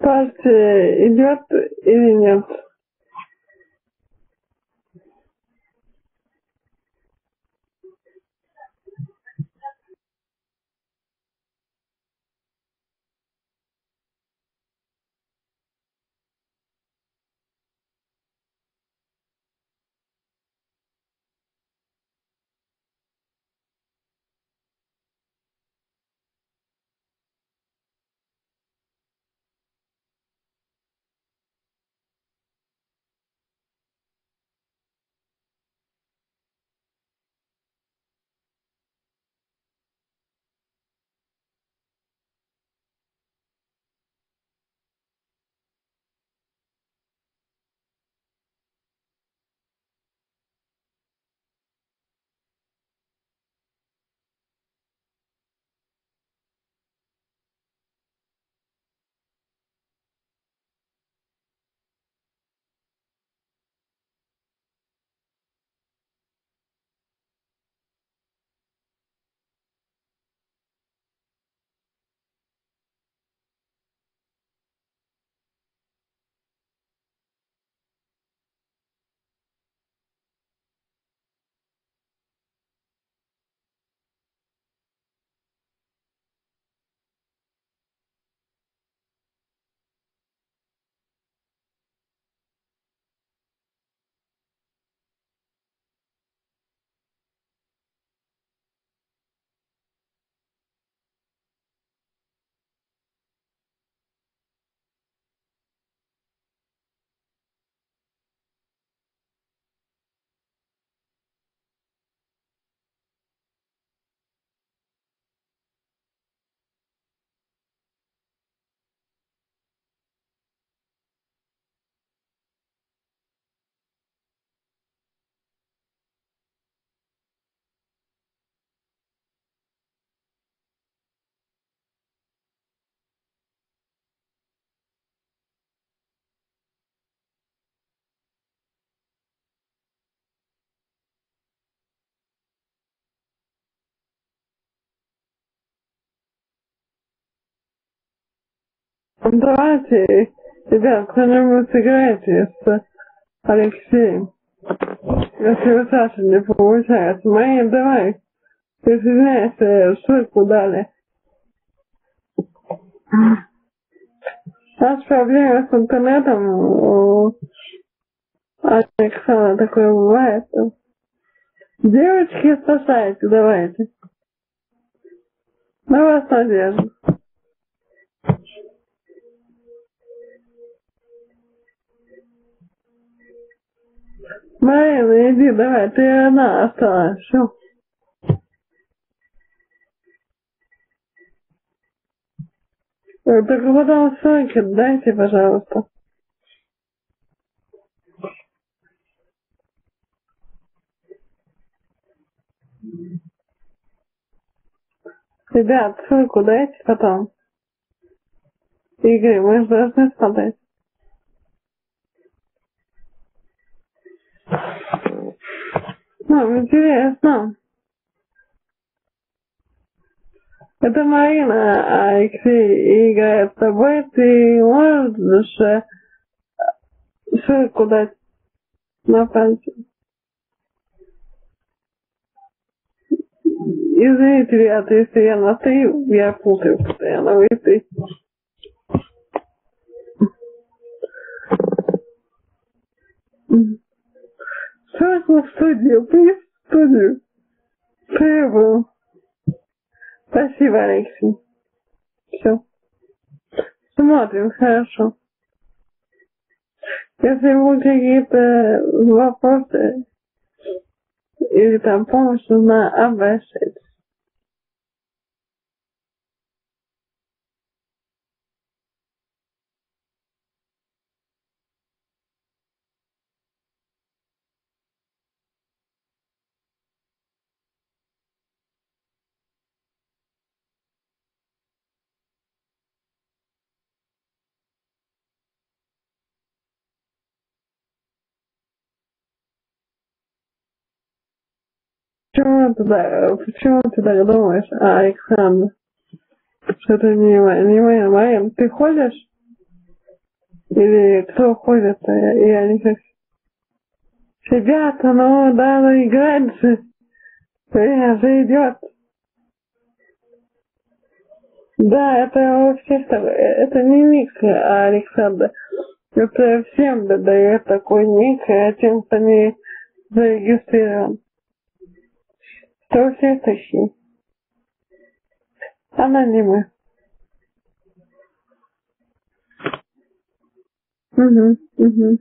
партия идет или нет? Давайте, ребят, кто-нибудь сыграйте с Алексеем. Если у Саши не получается. Мои, давай. Ты извиняйся, ссылку дали. У нас проблемы с интернетом у Александра такое бывает. Девочки, спасайте, давайте. На вас надежда. Марина, иди, давай, ты одна осталась, все. Только потом ссылки дайте, пожалуйста. Ребят, ссылку дайте потом. Игорь, мы же должны смотреть. Ну, интересно. Это Марина, Алексей играет с тобой. Ты можешь э, ссылку дать на пальце? Извините, ребята, если я на ты, я путаю постоянно, вы ты. Ссылку please, в студию. Требую. Спасибо, Алексей. Все. Смотрим, хорошо. Если будут какие-то вопросы или там помощь нужна, обращайтесь. Почему ты, почему ты так думаешь, а, Александр? Что ты не, не Марин, Марин, ты ходишь? Или кто ходит, и они как сидят, ну да, ну играть же. Время же идет. Да, это так. Это не ник а Александр. Это всем дает такой ник, а тем, кто не зарегистрирован. Всех такие. Анонимы. Угу, угу.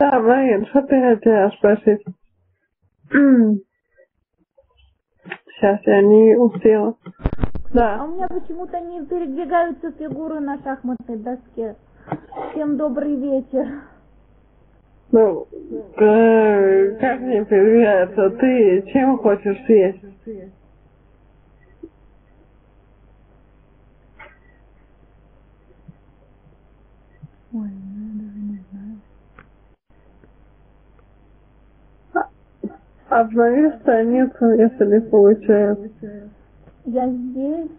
Да, Марин, что ты хотела спросить? Сейчас я не успела. А Да. у меня почему-то не передвигаются фигуры на шахматной доске. Всем добрый вечер. Ну, э, как мне передвигается? Ты чем хочешь съесть? Ой, ну я даже не знаю. Обнови страницу, если не получается. Я здесь.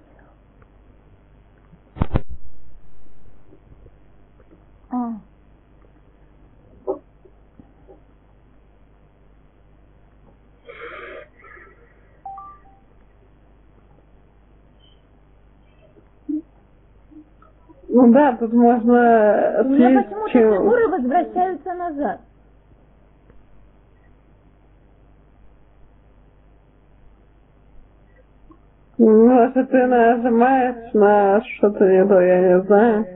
А. Ну да, тут можно У меня почему-то чем... фигуры возвращаются назад. Ну, если ты нажимаешь на что-то не то, я не знаю.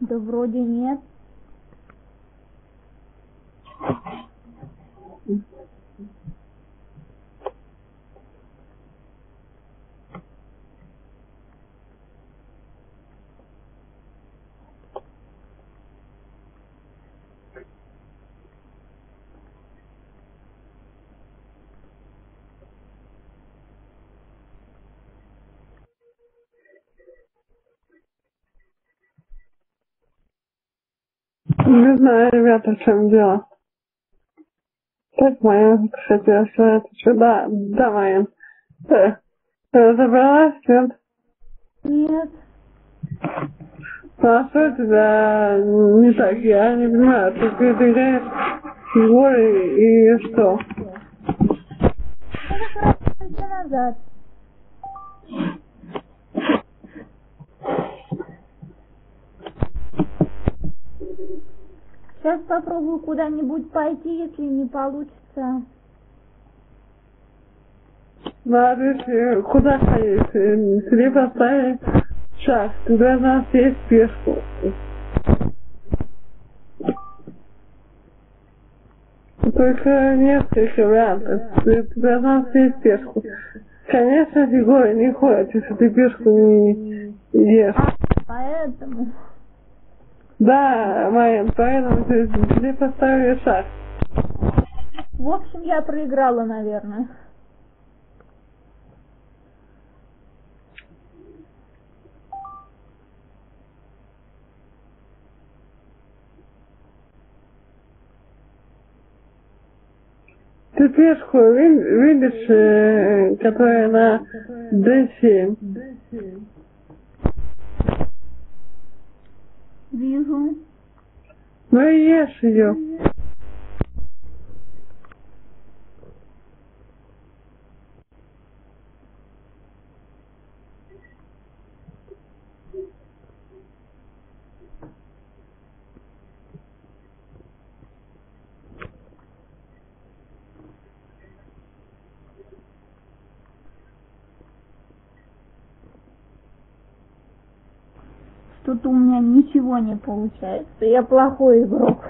Да вроде нет. Не знаю, ребята, в чем дело. Так, моя, кстати, что это сюда. Да, моя. Э, Разобралась, нет? Нет. А что у тебя не так? Я не понимаю, ты передвигаешь фигуры и что? Назад. Сейчас попробую куда-нибудь пойти, если не получится. Надо же, куда ходить? Э, Тебе поставили шаг, ты должна съесть пешку. Только несколько вариантов. Ты, должна съесть пешку. Конечно, фигуры не ходят, если ты пешку не ешь. Поэтому. Да, Майя, поэтому ты, тебе поставили шаг. В общем, я проиграла, наверное. Ты пешку ви- видишь, э, которая на D7? Вижу. Ну и ешь ее. Что-то у меня ничего не получается. Я плохой игрок.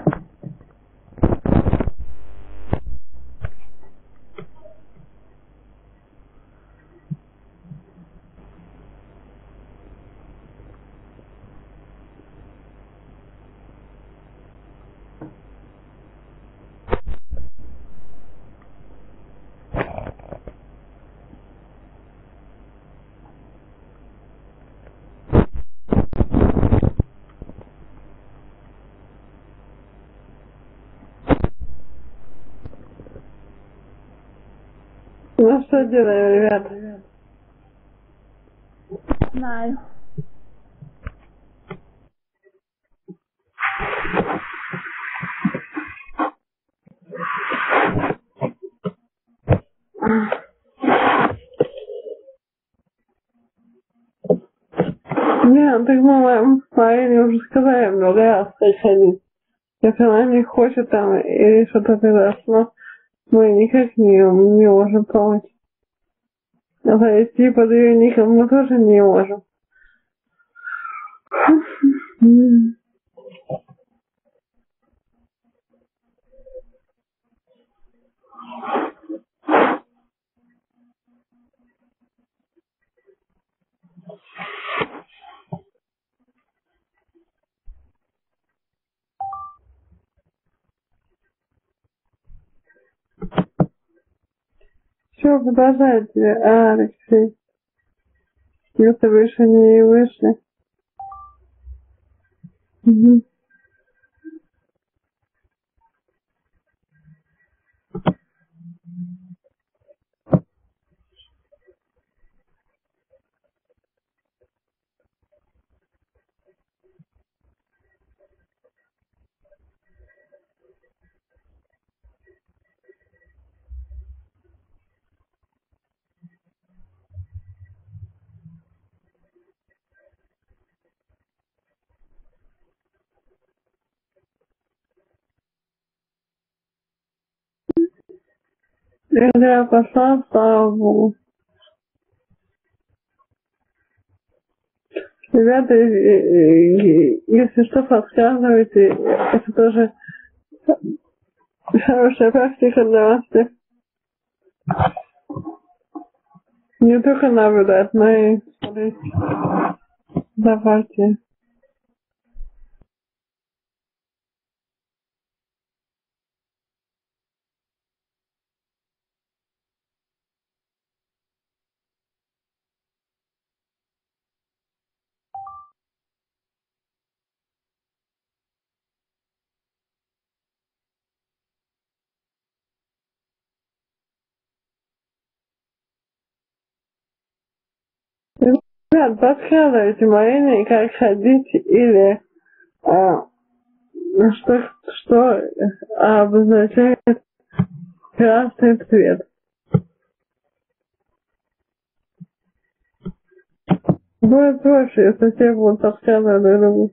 Ну что делаем, ребят? Знаю. Не, так мама, Марине уже сказали много раз, как ходить. Если она не хочет там или что-то тогда, но мы никак не, не можем помочь. Зайти под ее ником мы тоже не можем. Все, продолжайте, Алексей. Вы-то выше не вышли. Угу. Когда я пошла, слава Богу. Ребята, если что, подсказывайте, это тоже хорошая практика для вас. Не только наблюдать, но и смотреть за партией. Ребят, подсказывайте Марине, как ходить или а, что, что обозначает красный цвет. Будет проще, если все будут подсказывать друг другу.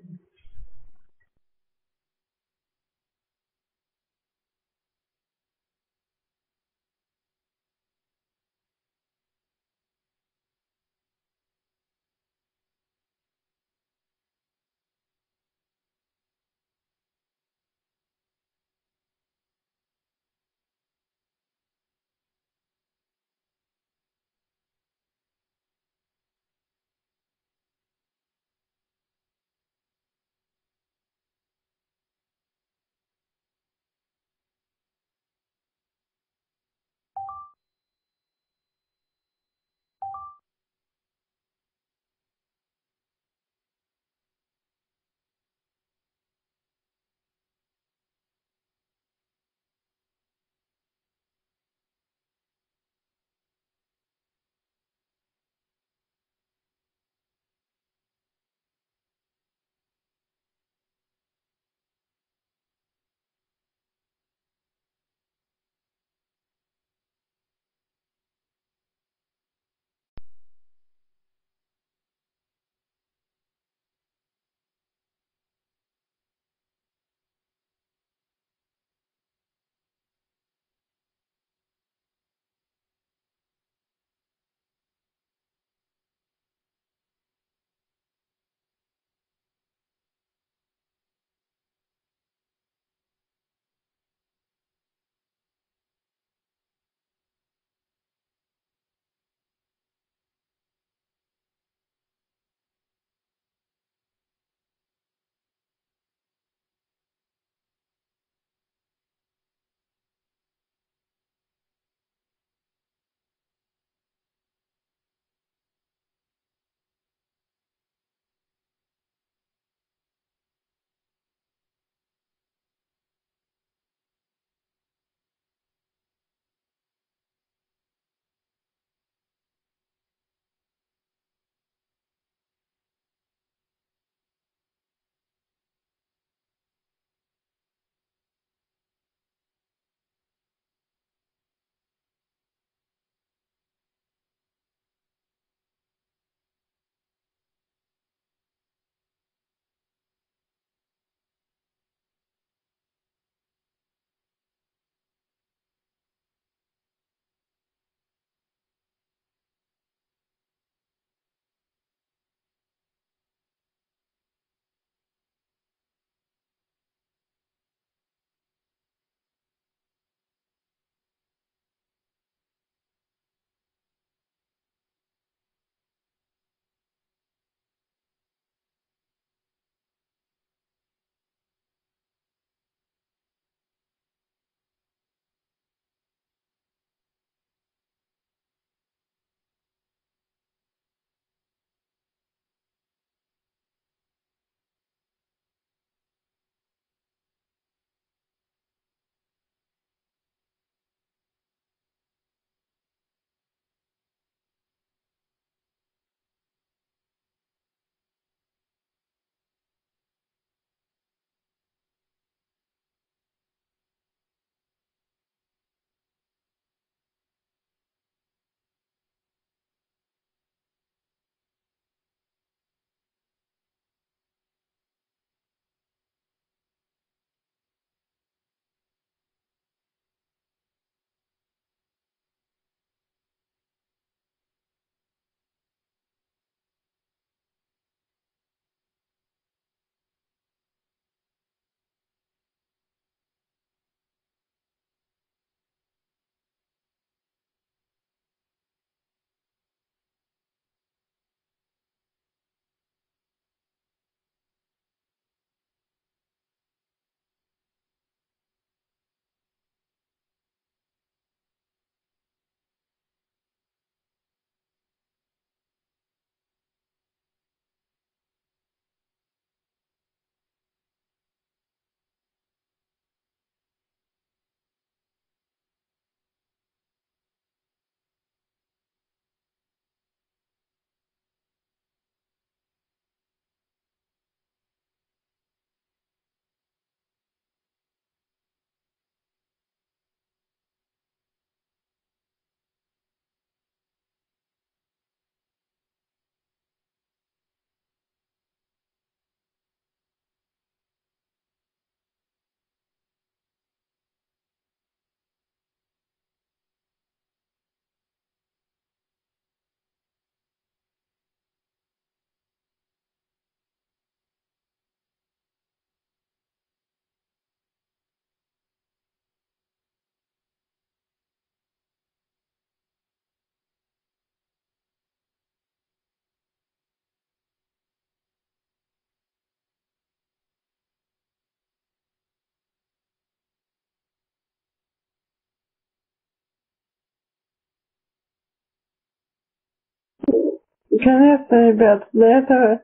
Конечно, ребят, для этого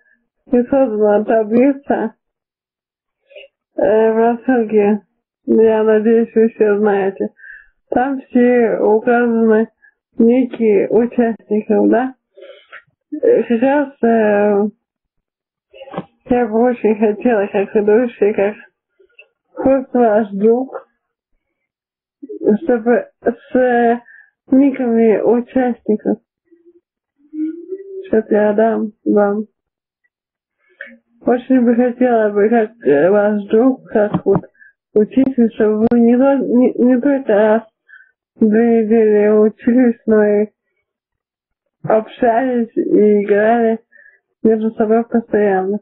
и создана таблица э, в рассылке. Я надеюсь, вы все знаете. Там все указаны некие участников, да? Э, Сейчас э, я бы очень хотела, как ведущий, как хоть ваш друг, чтобы с никами участников, что я дам вам. Очень бы хотела бы, как э, ваш друг, как вот учитель, чтобы вы не, не, не только раз две недели учились, но и общались и играли между собой постоянно.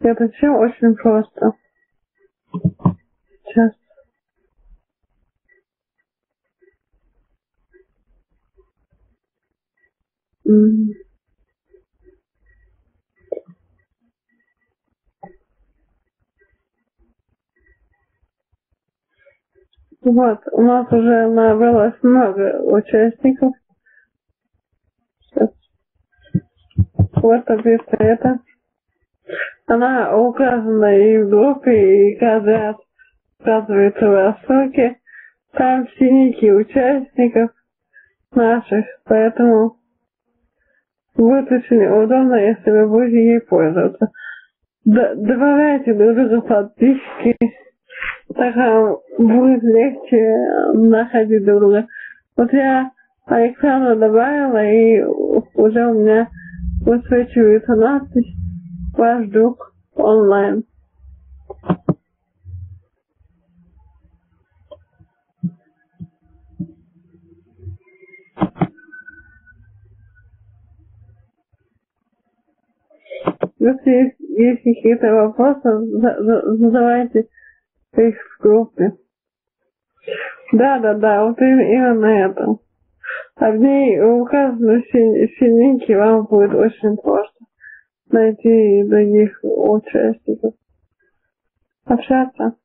Это все очень просто. Сейчас. Вот, у нас уже набралось много участников. Вот таблица это. Она указана и в группе, и каждый раз в рассылке. Там все ники участников наших, поэтому очень удобно, если вы будете ей пользоваться. Добавляйте друг друга подписки, так будет легче находить друг друга. Вот я Александра добавила, и уже у меня высвечивается надпись «Ваш друг онлайн». Если есть, какие-то вопросы, за- за- задавайте их в группе. Да, да, да, вот им- именно это. Ней указаны линки, вам будет очень просто найти других участников. Общаться.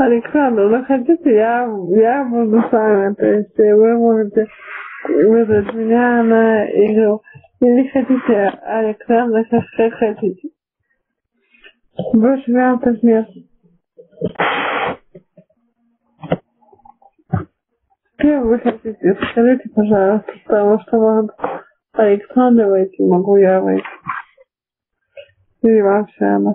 Александр, ну хотите, я, я буду с вами, то есть вы можете вызвать меня на игру. Или хотите, Александр, как, как хотите. Больше вариантов нет. Кем вы хотите? Скажите, пожалуйста, потому что может Александр войти, могу я войти. Или вообще она.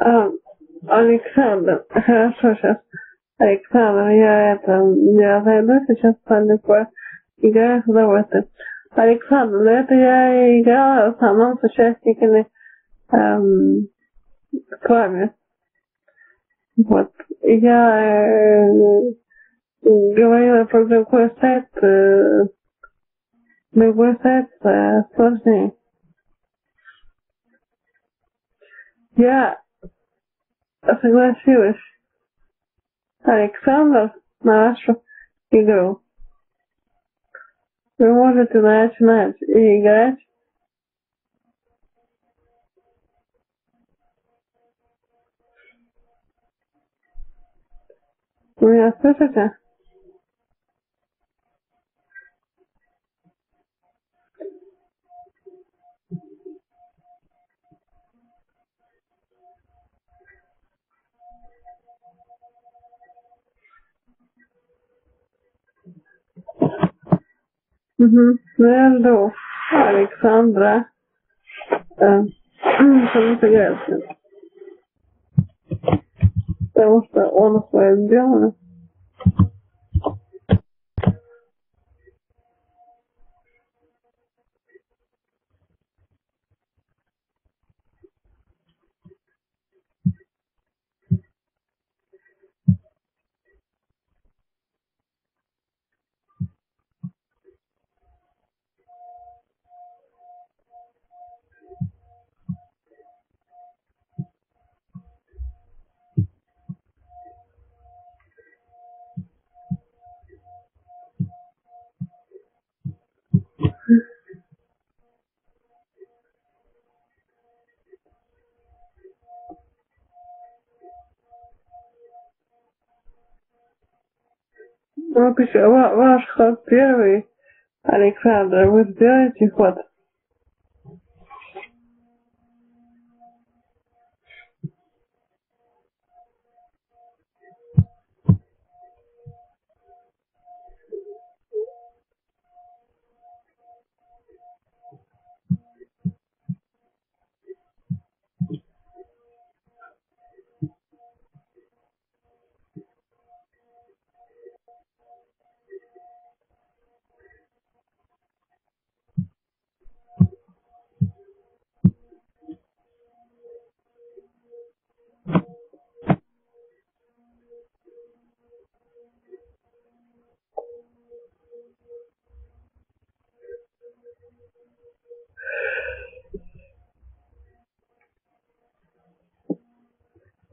А, Александр, хорошо, сейчас. Александр, я это, я зайду сейчас далеко, играю с удовольствием. Александр, ну это я играла в основном с участниками эм, с вами. Вот. Я э, говорила про другой сайт, э, другой сайт э, сложнее. Я согласилась Александр на вашу игру. Вы можете начинать и играть. Вы меня слышите? Угу. Ну, я жду Александра. Э, чтобы сыграть. Потому что он свое сделано. Ну, ваш ход первый, Александр, вы сделаете ход.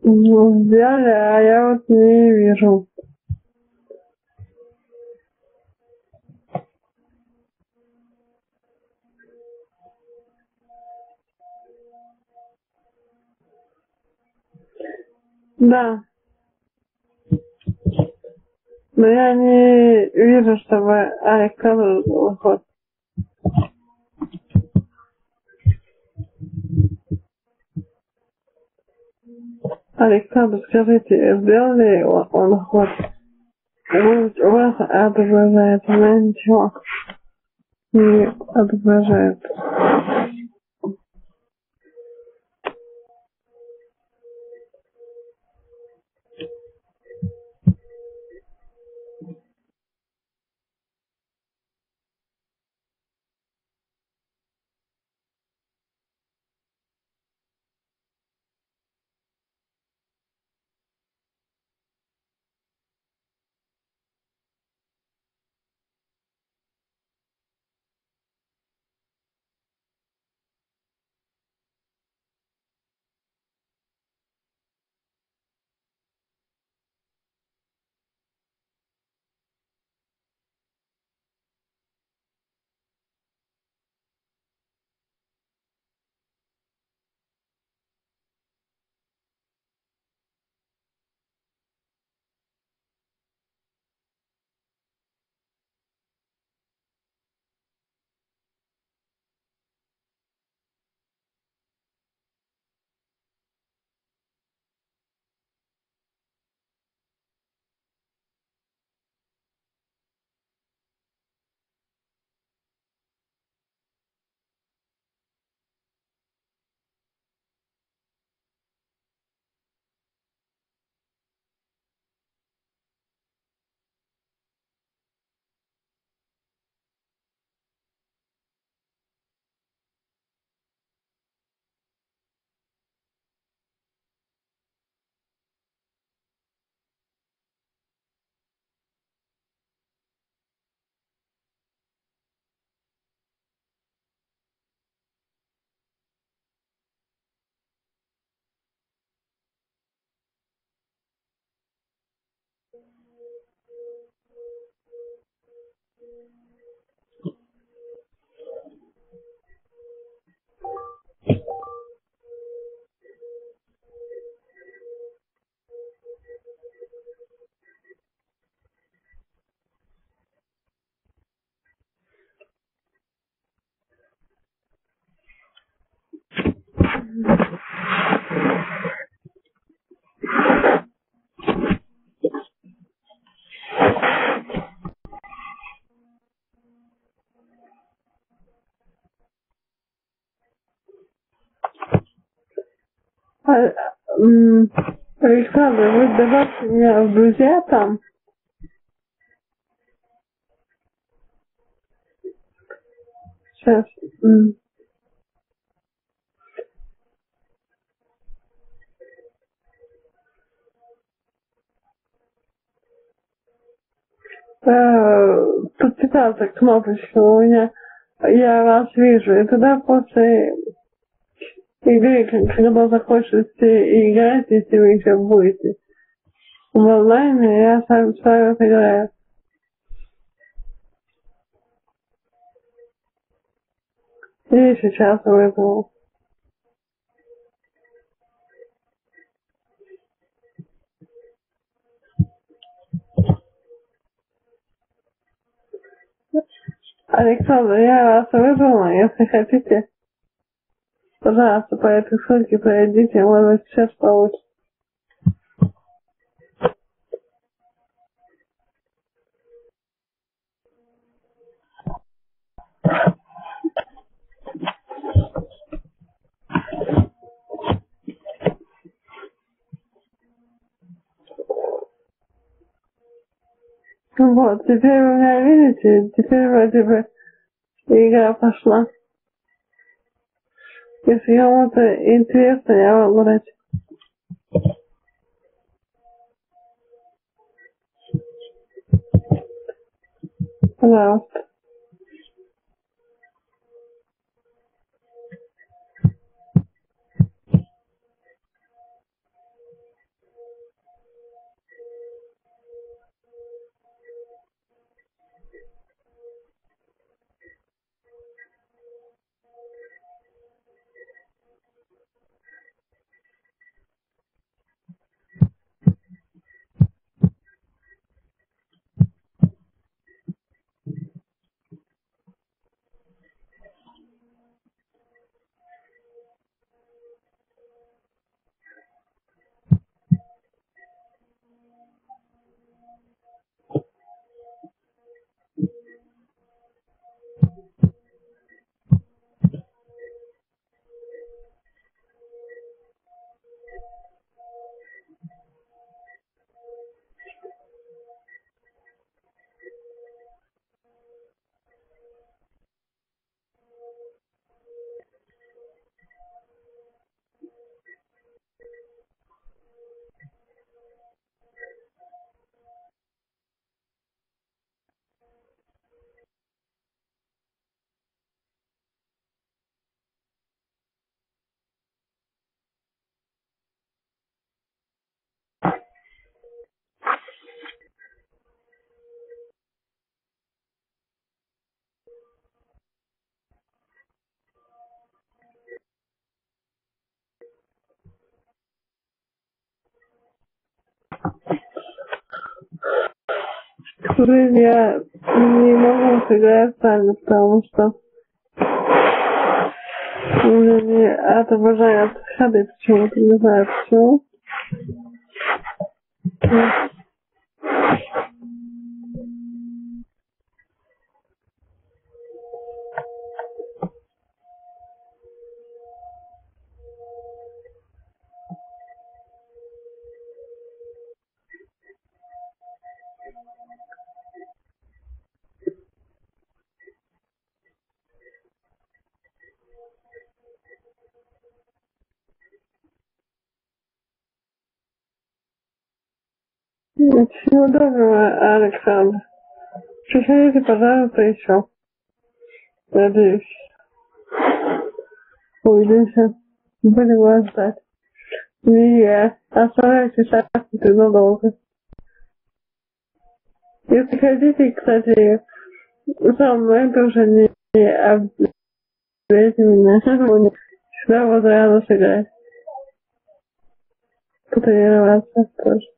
Ну, взяли, а я вот не вижу. Да. Но я не вижу, чтобы Александр сделал Александр, скажите, сделал ли он, ход? У вас отображается, но ничего не отображает. Александр, вы добавьте меня в друзья там. Сейчас. Э, Подписаться кнопочку у меня. Я вас вижу. И тогда после игры, когда закончите играть, если вы еще будете в онлайне, я с вами, с вами сыграю. И сейчас вызову. Александр, я вас вызвала, если хотите. Пожалуйста, по этой ссылке пройдите, может быть, сейчас получится. Вот, теперь вы меня видите, теперь вроде бы игра пошла. Если кому-то интересно, я могу дать. Пожалуйста. К сожалению, я не могу сыграть сами, потому что у меня не отображает ходы почему-то, не знаю почему. Приходите, пожалуйста, еще. Надеюсь. Увидимся. Будем вас ждать. И я оставайтесь так надолго. Если хотите, кстати, со мной тоже не обязательно меня. Всегда буду рада сыграть. Потренироваться тоже.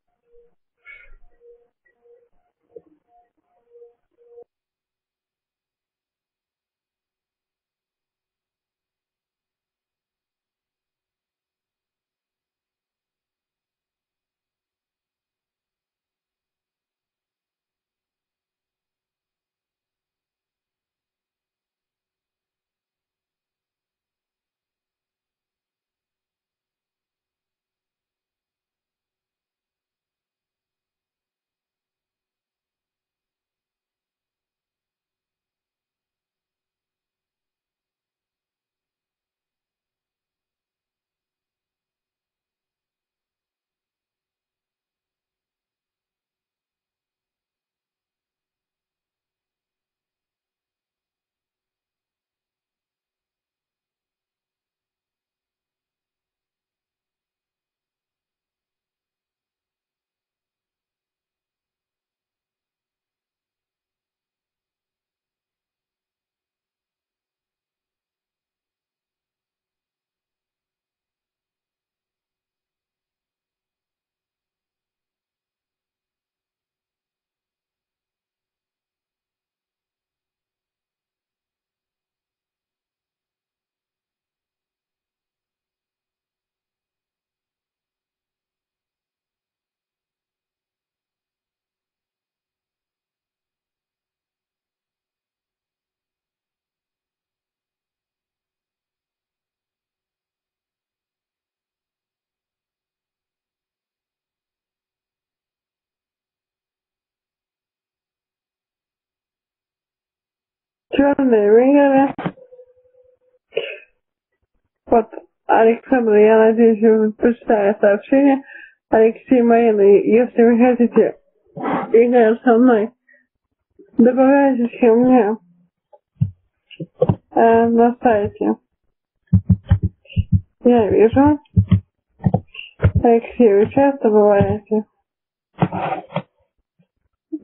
Черные выиграли. Вот, Александр, я надеюсь, вы прочитали сообщение. Алексей Марина, если вы хотите играть со мной, добавляйтесь ко мне э, на сайте. Я вижу. Алексей, вы часто бываете?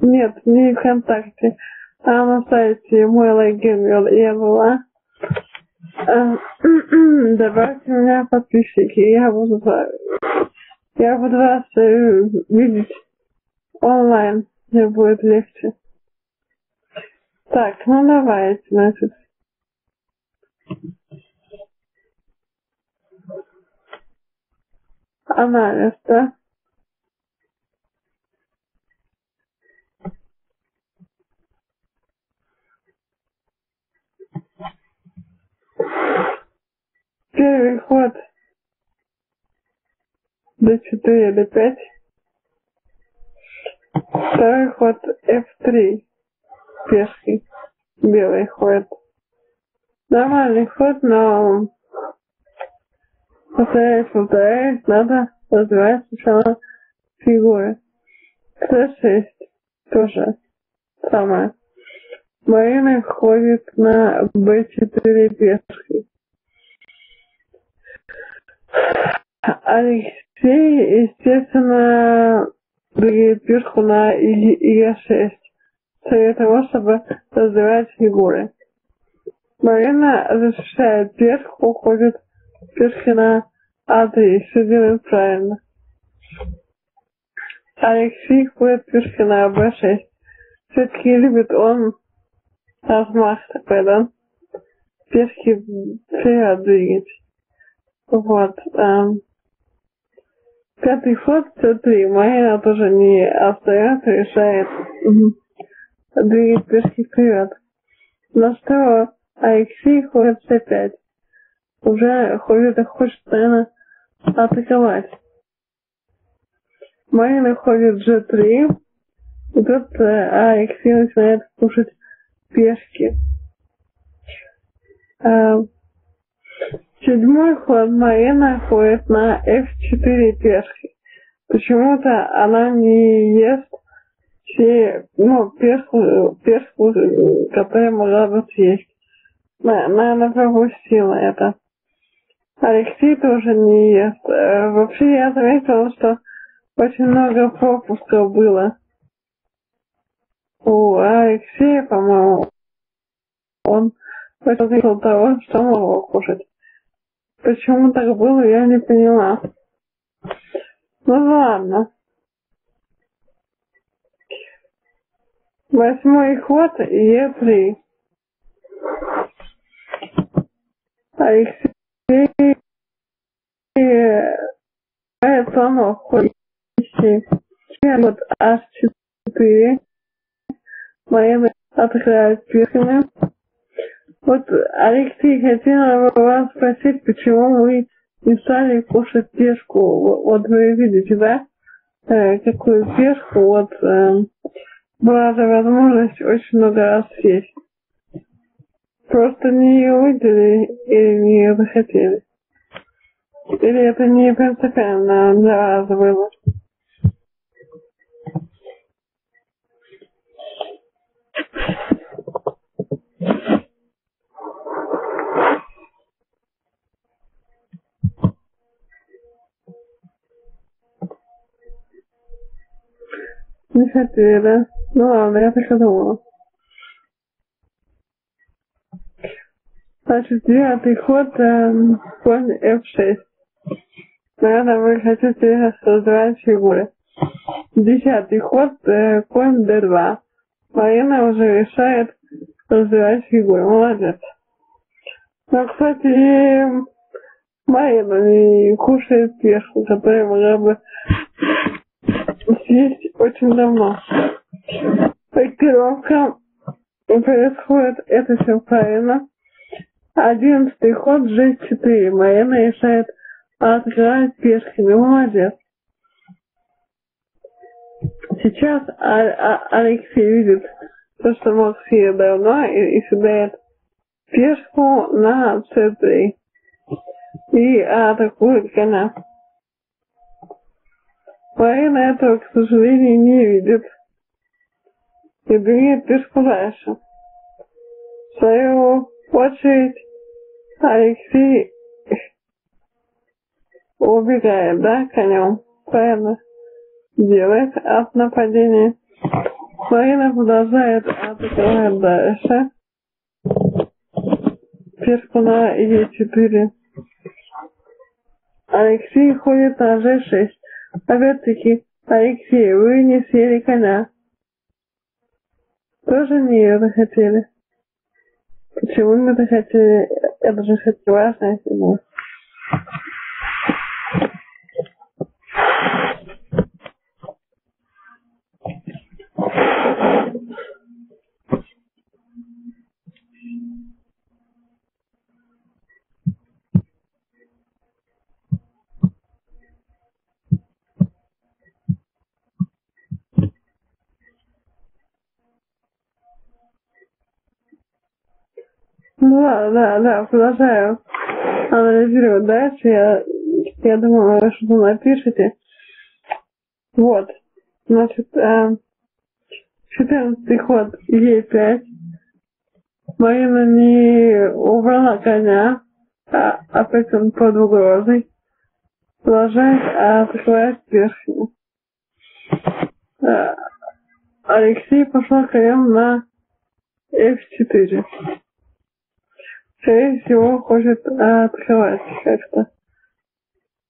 Нет, не ВКонтакте, а на сайте мой логин я была. Э, добавьте меня подписчики, я буду, я буду вас э, видеть онлайн, мне будет легче. Так, ну давайте, значит. Анализ, да? Первый ход d4, d5. Второй ход f3. Пешки. Белый ход. Нормальный ход, но повторяюсь, повторяюсь, надо развивать сначала фигуры. c6 тоже самое. Марина ходит на b4 пешки. Алексей, естественно, пешку на Е6 с целью того, чтобы развивать фигуры. Марина защищает пешку, уходит пешки на А3, все делает правильно. Алексей ходит пешки на Б6. Все-таки любит он размах такой, да? Пешки вперед двигать. Вот. Эм. Пятый ход, С3. Моя тоже не остается, решает двигать пешки вперед. На что Алексей ходит С5. Уже ходит, хочет, наверное, атаковать. Марина ходит G3. И тут э, Алексей начинает кушать пешки. Э, Седьмой ход Марина ходит на F4 пешки. Почему-то она не ест все, ну, пешку, пешку, которая могла бы съесть. Наверное, пропустила это. Алексей тоже не ест. Э, вообще я заметила, что очень много пропусков было. У Алексея, по-моему, он хотел того, что могло кушать. Почему так было, я не поняла. Ну ладно. Восьмой ход Е3. Алексей слонов ходит. Вот H4. Моя открывает пешками. Вот, Алексей, хотела вас спросить, почему вы не стали кушать пешку. Вот вы видите, да, э, какую пешку, вот э, была же возможность очень много раз съесть. Просто не ее выдали или не ее захотели. Или это не принципиально для вас было? Не хотели. Ну ладно, я и думала. Значит, девятый ход, э, конь F6. Наверное, вы хотите создавать фигуры. Десятый ход, э, конь D2. Марина уже решает развивать фигуры. Молодец. Но, кстати, Марина не кушает пешку, которая могла бы съесть очень давно. Корректировка происходит, это все правильно. Одиннадцатый ход G4. Марина решает открывать пешками. Молодец. Сейчас а, Алексей видит, то, что съесть давно, и, и съедает пешку на c3 и атакует коня. Марина этого, к сожалению, не видит и двигает пешку дальше. В свою очередь Алексей убегает, да, конем, правильно, делает от нападения. Марина продолжает атаковать дальше. Пешку на Е4. Алексей ходит на Ж6. Опять-таки, Алексей, вы не съели коня. Тоже не это хотели. Почему не это хотели? Это же хоть важная тема. Да, да, да, продолжаю анализировать дальше. Я, я думаю, вы что-то напишите. Вот. Значит, э, 14 ход Е5. Марина не убрала коня, а опять он под угрозой. Продолжает атаковать перхню. Э, Алексей пошел конем на F4 скорее всего, хочет открывать как-то.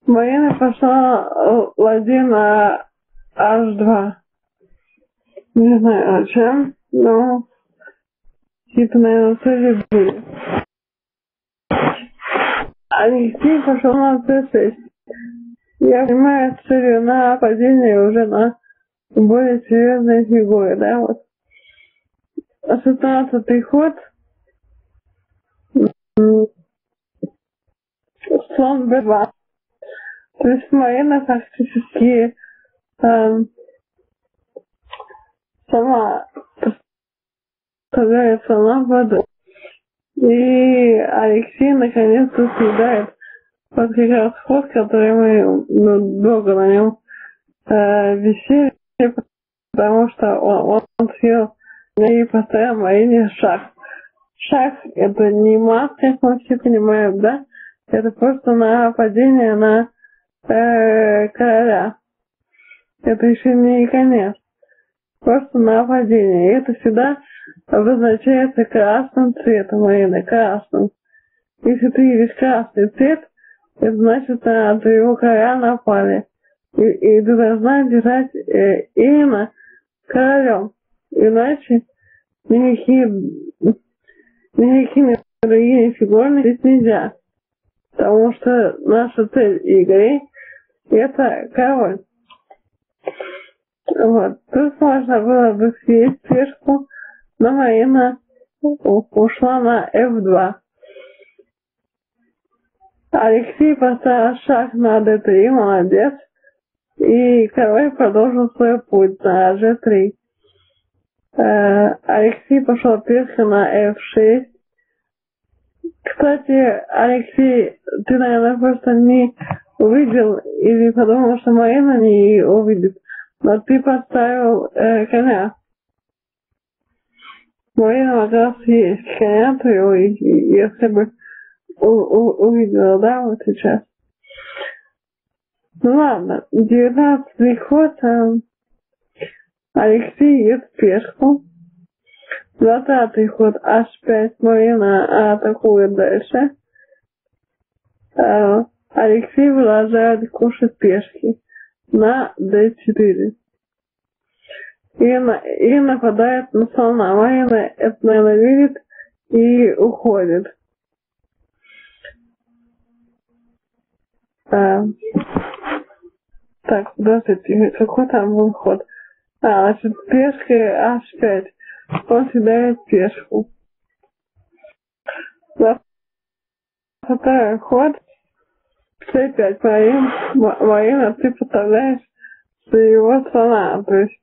Марина пошла ладья на H2. Не знаю, о чем, но типа, наверное, цели были. Алексей пошел на C6. Я понимаю целью на падение уже на более серьезные фигуры, да, вот. 16 ход – слон B2. То есть Марина фактически эм, сама поставляет слона в воду. И Алексей наконец-то съедает вот как раз ход, который мы ну, долго на нем э, висели, потому что он, он съел и поставил Марине шаг. Шаг это не мат, как мы все понимаем, да? Это просто нападение на э, короля. Это еще не конец. Просто нападение. И это всегда обозначается красным цветом, Марина, красным. Если ты видишь красный цвет, это значит, на твоего короля напали. И, и ты должна держать э, именно королем. Иначе никакие, никакими другими фигурами здесь нельзя. Потому что наша цель игры – это король. Вот. Тут можно было бы съесть пешку, но Марина ушла на F2. Алексей поставил шаг на D3, молодец. И король продолжил свой путь на G3. Э, Алексей пошел пешкой на F6. Кстати, Алексей, ты, наверное, просто не увидел или подумал, что Марина не увидит. Но ты поставил э, коня. Марина могла съесть коня твоего, и, если бы у, увидела, да, вот сейчас. Ну ладно, девятнадцатый ход. Э, Алексей ест пешку. Двадцатый ход H5 Марина атакует дальше. А, Алексей продолжает кушать пешки на D4. И, на, и нападает на слона. Марина это, наверное, видит и уходит. А, так, подождите, какой там был ход? А, это пешка А5 Он кидает пешку. Второй ход. С5 моим, моим, а ты подставляешь с его слона. То есть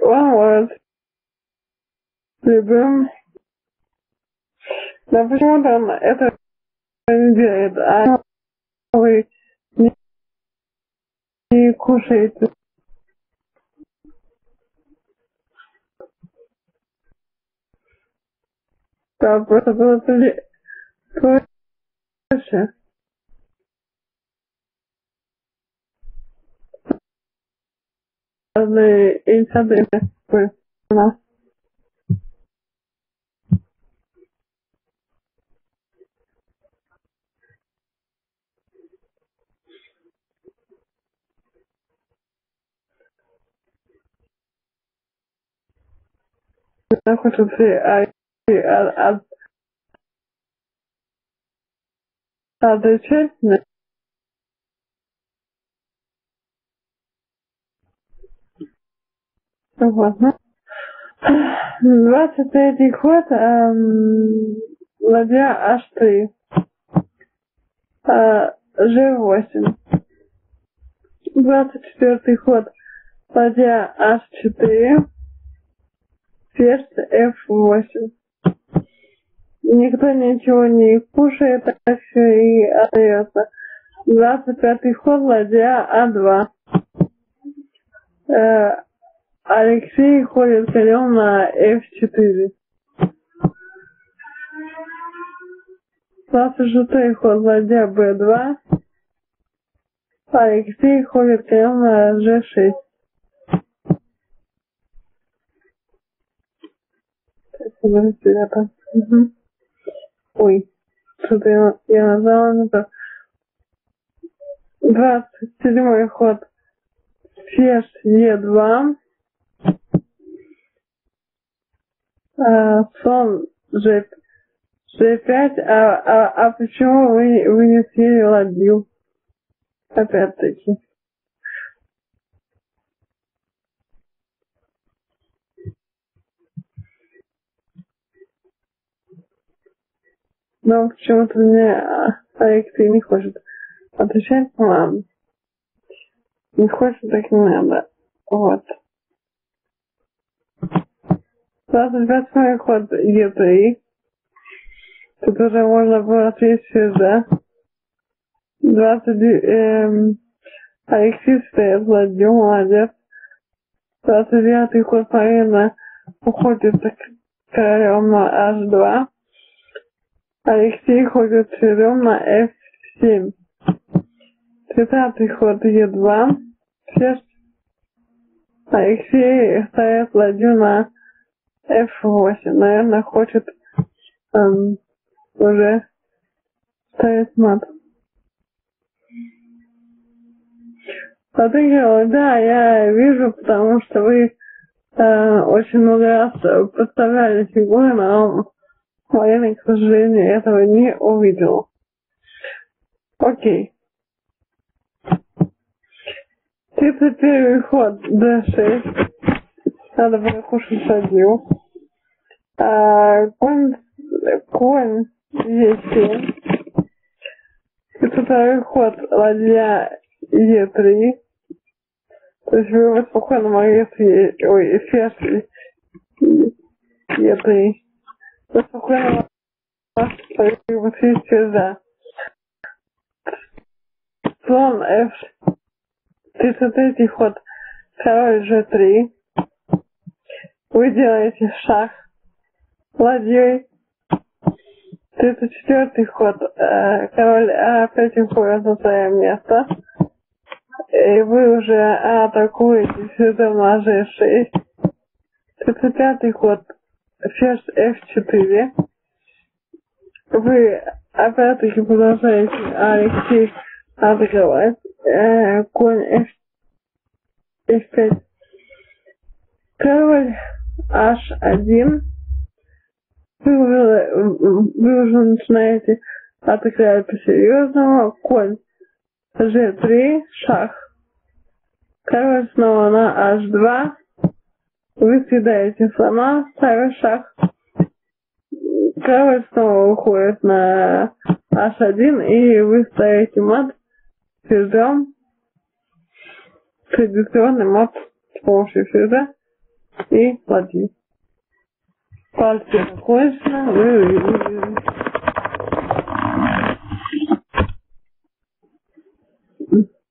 он может любым но почему-то он это не делает, а вы не, не кушаете. Да, просто было проще. Разные инициативы у нас. Att, att, att det känns Вот. 23 год, эм, ладья H3, э, G8. 24 ход, ладья H4, ферзь F8. Никто ничего не кушает, так и остается. 25 ход, ладья А2. Э, Алексей ходит конем на F4. 26 ход ладья B2. Алексей ходит конем на G6. Угу. Ой, что-то я, я назвала не то. 27 ход. Ферзь Е2. А, сон G, G5, а, а, а почему вы, вы не съели ладью? Опять-таки. Но почему-то мне а, Алексей не хочет отвечать, ну ладно. Не хочет, так не надо. Вот. 28 ход Е3. Тут уже можно было ответить сюда. 20... Эм, Алексей стоит ладью, молодец. 29 ход Марина уходит королем на H2. Алексей ходит черем на F7. 30 ход Е2. Ферзь. Алексей ставит ладью на F8. Наверное, хочет эм, уже ставить мат. Подыгрывала, да, я вижу, потому что вы э, очень много раз подставляли фигуры, но Марина, к сожалению, этого не увидела. Окей. 31 ход D6. Надо было кушать садил. А, конь, конь Е7. Это второй ход ладья Е3. То есть вы спокойно могли ой, ферзь Е3. Вы спокойно могли вот сюда. Слон F. 33 ход. Король G3. Вы делаете шаг ладьей. 34 ход. Э, король опять уходит на свое место. И вы уже атакуете сюда на G6. 35 ход. Ферзь F4. Вы опять-таки продолжаете Алексей атаковать. Э, конь F, F5. Король H1 вы уже, вы уже начинаете атаковать по-серьезному. Конь G3, шах. Король снова на H2. Вы съедаете слона, ставя шах. Король снова уходит на H1, и вы ставите мат ферзем. Традиционный мат с помощью ферзя. И плати. Пальцы закончено.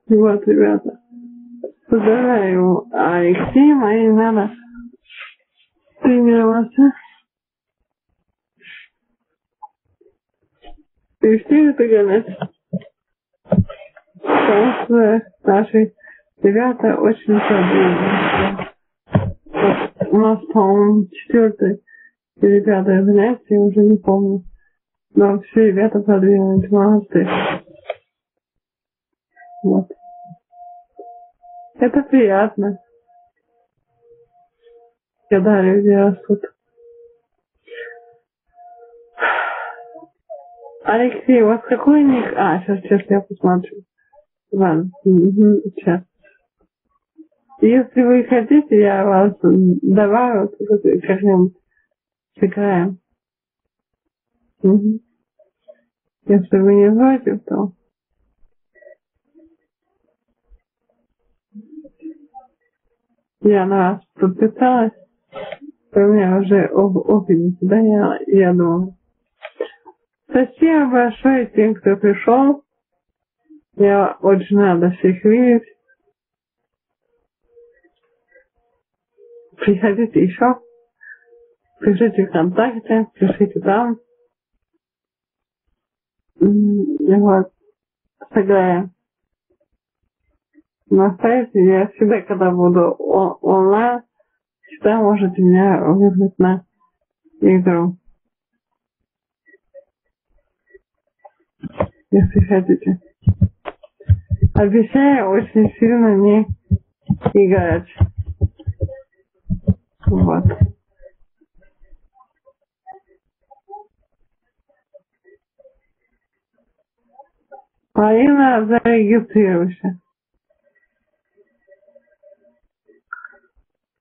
Вот, ребята. Поздравляю Алексея, и надо тренироваться. И все это гонять. Потому что наши ребята очень. Вот у нас, по-моему, четвертое или пятое занятие, я уже не помню. Но все ребята продвинулись, молодцы. Вот. Это приятно. Когда люди растут. Алексей, у вас какой ник? А, сейчас, сейчас я посмотрю. Угу, сейчас. Если вы хотите, я вас добавлю как-нибудь сыграем. Угу. Если вы не против, то... Я на вас подписалась. У меня уже опыт, да, я, я думаю. Спасибо большое тем, кто пришел. Я очень рада всех видеть. Приходите еще. Пишите ВКонтакте, пишите там. Вот. Сыграем на сайте я всегда, когда буду онлайн, всегда можете меня вызвать на игру. Если хотите. Обещаю очень сильно не играть. Вот. Марина, зарегистрируйся.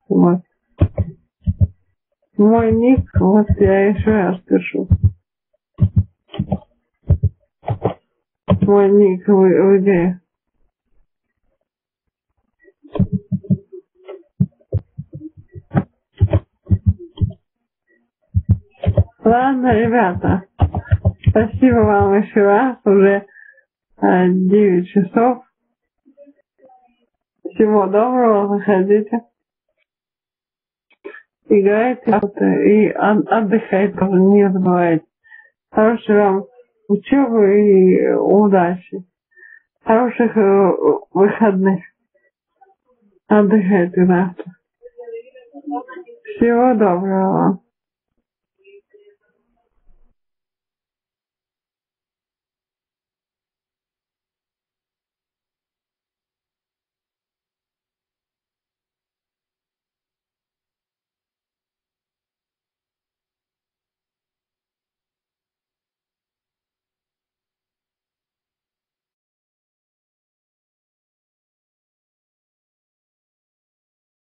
Вот. Мой ник, вот я еще раз пишу. Мой ник в, в игре. Ладно, ребята. Спасибо вам еще раз. Уже э, 9 часов. Всего доброго. Заходите играйте и отдыхайте, не забывайте. Хорошей вам учебы и удачи. Хороших э, выходных. Отдыхайте завтра. Всего доброго вам.